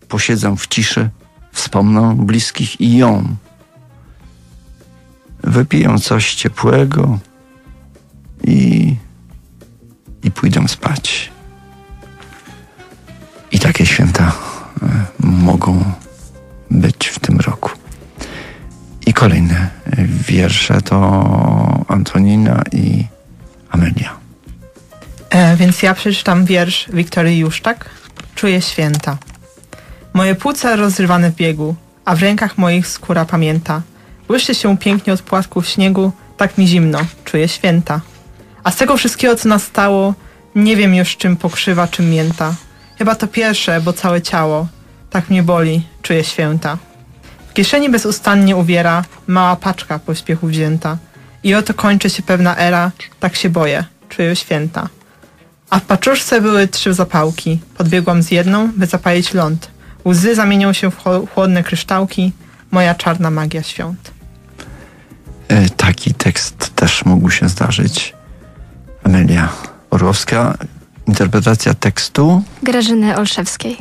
Speaker 2: posiedzę w ciszy, wspomnę bliskich i ją. Wypiję coś ciepłego i, i pójdę spać. I takie święta e, mogą być w tym roku. I kolejne wiersze to Antonina i Amelia.
Speaker 4: E, więc ja przeczytam wiersz Wiktorii Juszczak. Czuję święta. Moje płuca rozrywane w biegu, a w rękach moich skóra pamięta. Błyszczy się pięknie od płatków śniegu, tak mi zimno, czuję święta. A z tego wszystkiego, co nastało, nie wiem już czym pokrzywa, czym mięta. Chyba to pierwsze, bo całe ciało, tak mnie boli, czuję święta. W kieszeni bezustannie uwiera mała paczka pośpiechu wzięta. I oto kończy się pewna era, tak się boję, czuję święta. A w paczuszce były trzy zapałki. Podbiegłam z jedną, by zapalić ląd. Łzy zamienią się w chłodne kryształki. Moja czarna magia świąt.
Speaker 2: E, Taki tekst też mógł się zdarzyć. Amelia Orłowska, interpretacja tekstu.
Speaker 3: Grażyny Olszewskiej.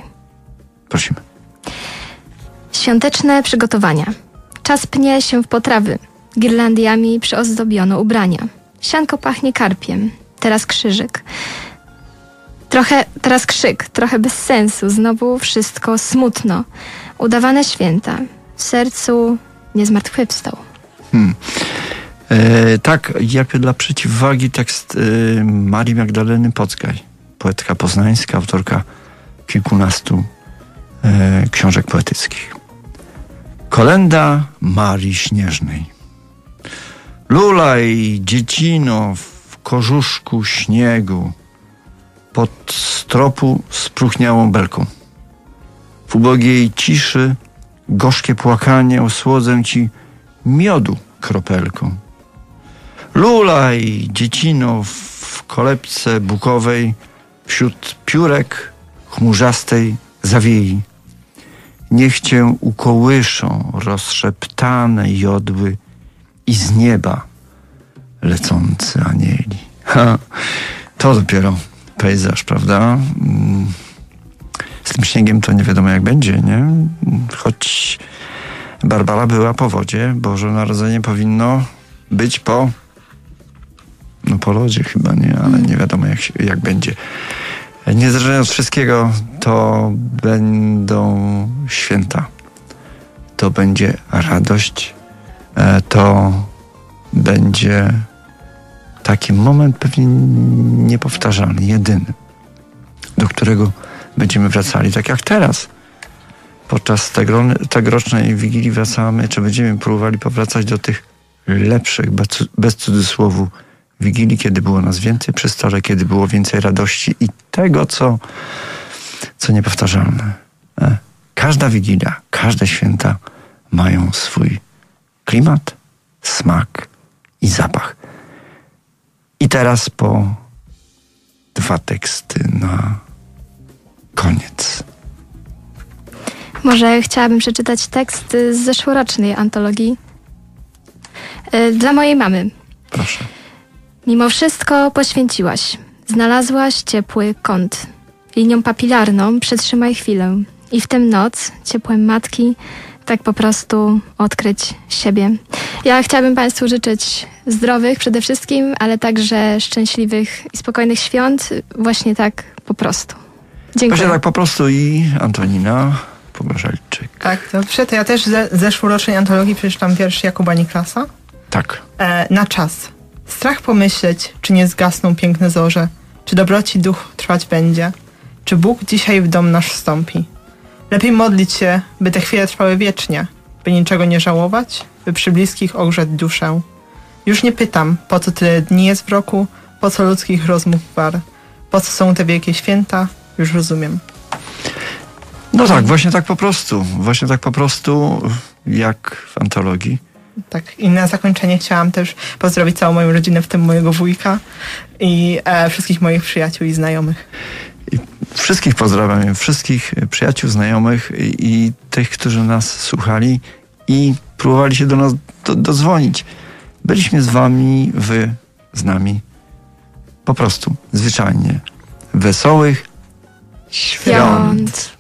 Speaker 2: Prosimy.
Speaker 3: Świąteczne przygotowania. Czas pnie się w potrawy. Girlandiami przyozdobiono ubrania. Sianko pachnie karpiem. Teraz krzyżyk. Trochę, teraz krzyk, trochę bez sensu. Znowu wszystko smutno. Udawane święta. W sercu nie zmartwychwstał.
Speaker 2: Hmm. E, tak, jak dla przeciwwagi tekst e, Marii Magdaleny Pockaj, poetka poznańska, autorka kilkunastu e, książek poetyckich. Kolenda Marii Śnieżnej. Lulaj, dziecino, w korzuszku śniegu, pod stropu spróchniałą belką. W ubogiej ciszy gorzkie płakanie osłodzę ci miodu kropelką. Lulaj, dziecino, w kolebce bukowej, wśród piórek chmurzastej zawiei. Niech cię ukołyszą rozszeptane jodły i z nieba lecący anieli. Ha, to dopiero pejzaż, prawda? Mm. Z tym śniegiem to nie wiadomo jak będzie, nie? Choć Barbara była po wodzie, Boże Narodzenie powinno być po no po lodzie chyba nie, ale nie wiadomo jak, jak będzie. Niezależnie od wszystkiego, to będą święta. To będzie radość. E, to będzie taki moment pewnie niepowtarzalny, jedyny, do którego będziemy wracali, tak jak teraz. Podczas tegorocznej Wigilii wracamy, czy będziemy próbowali powracać do tych lepszych, bez, cudzysłowu, Wigilii, kiedy było nas więcej przy stole, kiedy było więcej radości i tego, co, co niepowtarzalne. E, każda Wigilia, każde święta mają swój klimat, smak i zapach. I teraz po dwa teksty na koniec.
Speaker 3: Może chciałabym przeczytać tekst z zeszłorocznej antologii. E, dla mojej mamy.
Speaker 2: Proszę.
Speaker 3: Mimo wszystko poświęciłaś. Znalazłaś ciepły kąt. Linią papilarną przetrzymaj chwilę. I w tę noc, ciepłem matki, tak po prostu odkryć siebie. Ja chciałabym Państwu życzyć zdrowych przede wszystkim, ale także szczęśliwych i spokojnych świąt, właśnie tak po prostu. Dziękuję.
Speaker 2: Właśnie tak po prostu i Antonina Pogorzelczyk.
Speaker 4: Tak, dobrze. To ja też ze zeszłorocznej antologii przeczytam wiersz Jakuba Niklasa.
Speaker 2: Tak.
Speaker 4: E, na czas. Strach pomyśleć, czy nie zgasną piękne zorze, czy dobroci duch trwać będzie, czy Bóg dzisiaj w dom nasz wstąpi. Lepiej modlić się, by te chwile trwały wiecznie, by niczego nie żałować, by przy bliskich ogrzeć duszę. Już nie pytam, po co tyle dni jest w roku, po co ludzkich rozmów war, po co są te wielkie święta, już rozumiem.
Speaker 2: No tak, właśnie tak po prostu. Właśnie tak po prostu, jak w antologii.
Speaker 4: Tak, i na zakończenie chciałam też pozdrowić całą moją rodzinę, w tym mojego wujka i e, wszystkich moich przyjaciół i znajomych.
Speaker 2: Wszystkich pozdrawiam, wszystkich przyjaciół, znajomych i, i, tych, którzy nas słuchali i próbowali się do nas do, dodzwonić. Byliśmy z wami, wy z nami. Po prostu, zwyczajnie. Wesołych świąt. świąt.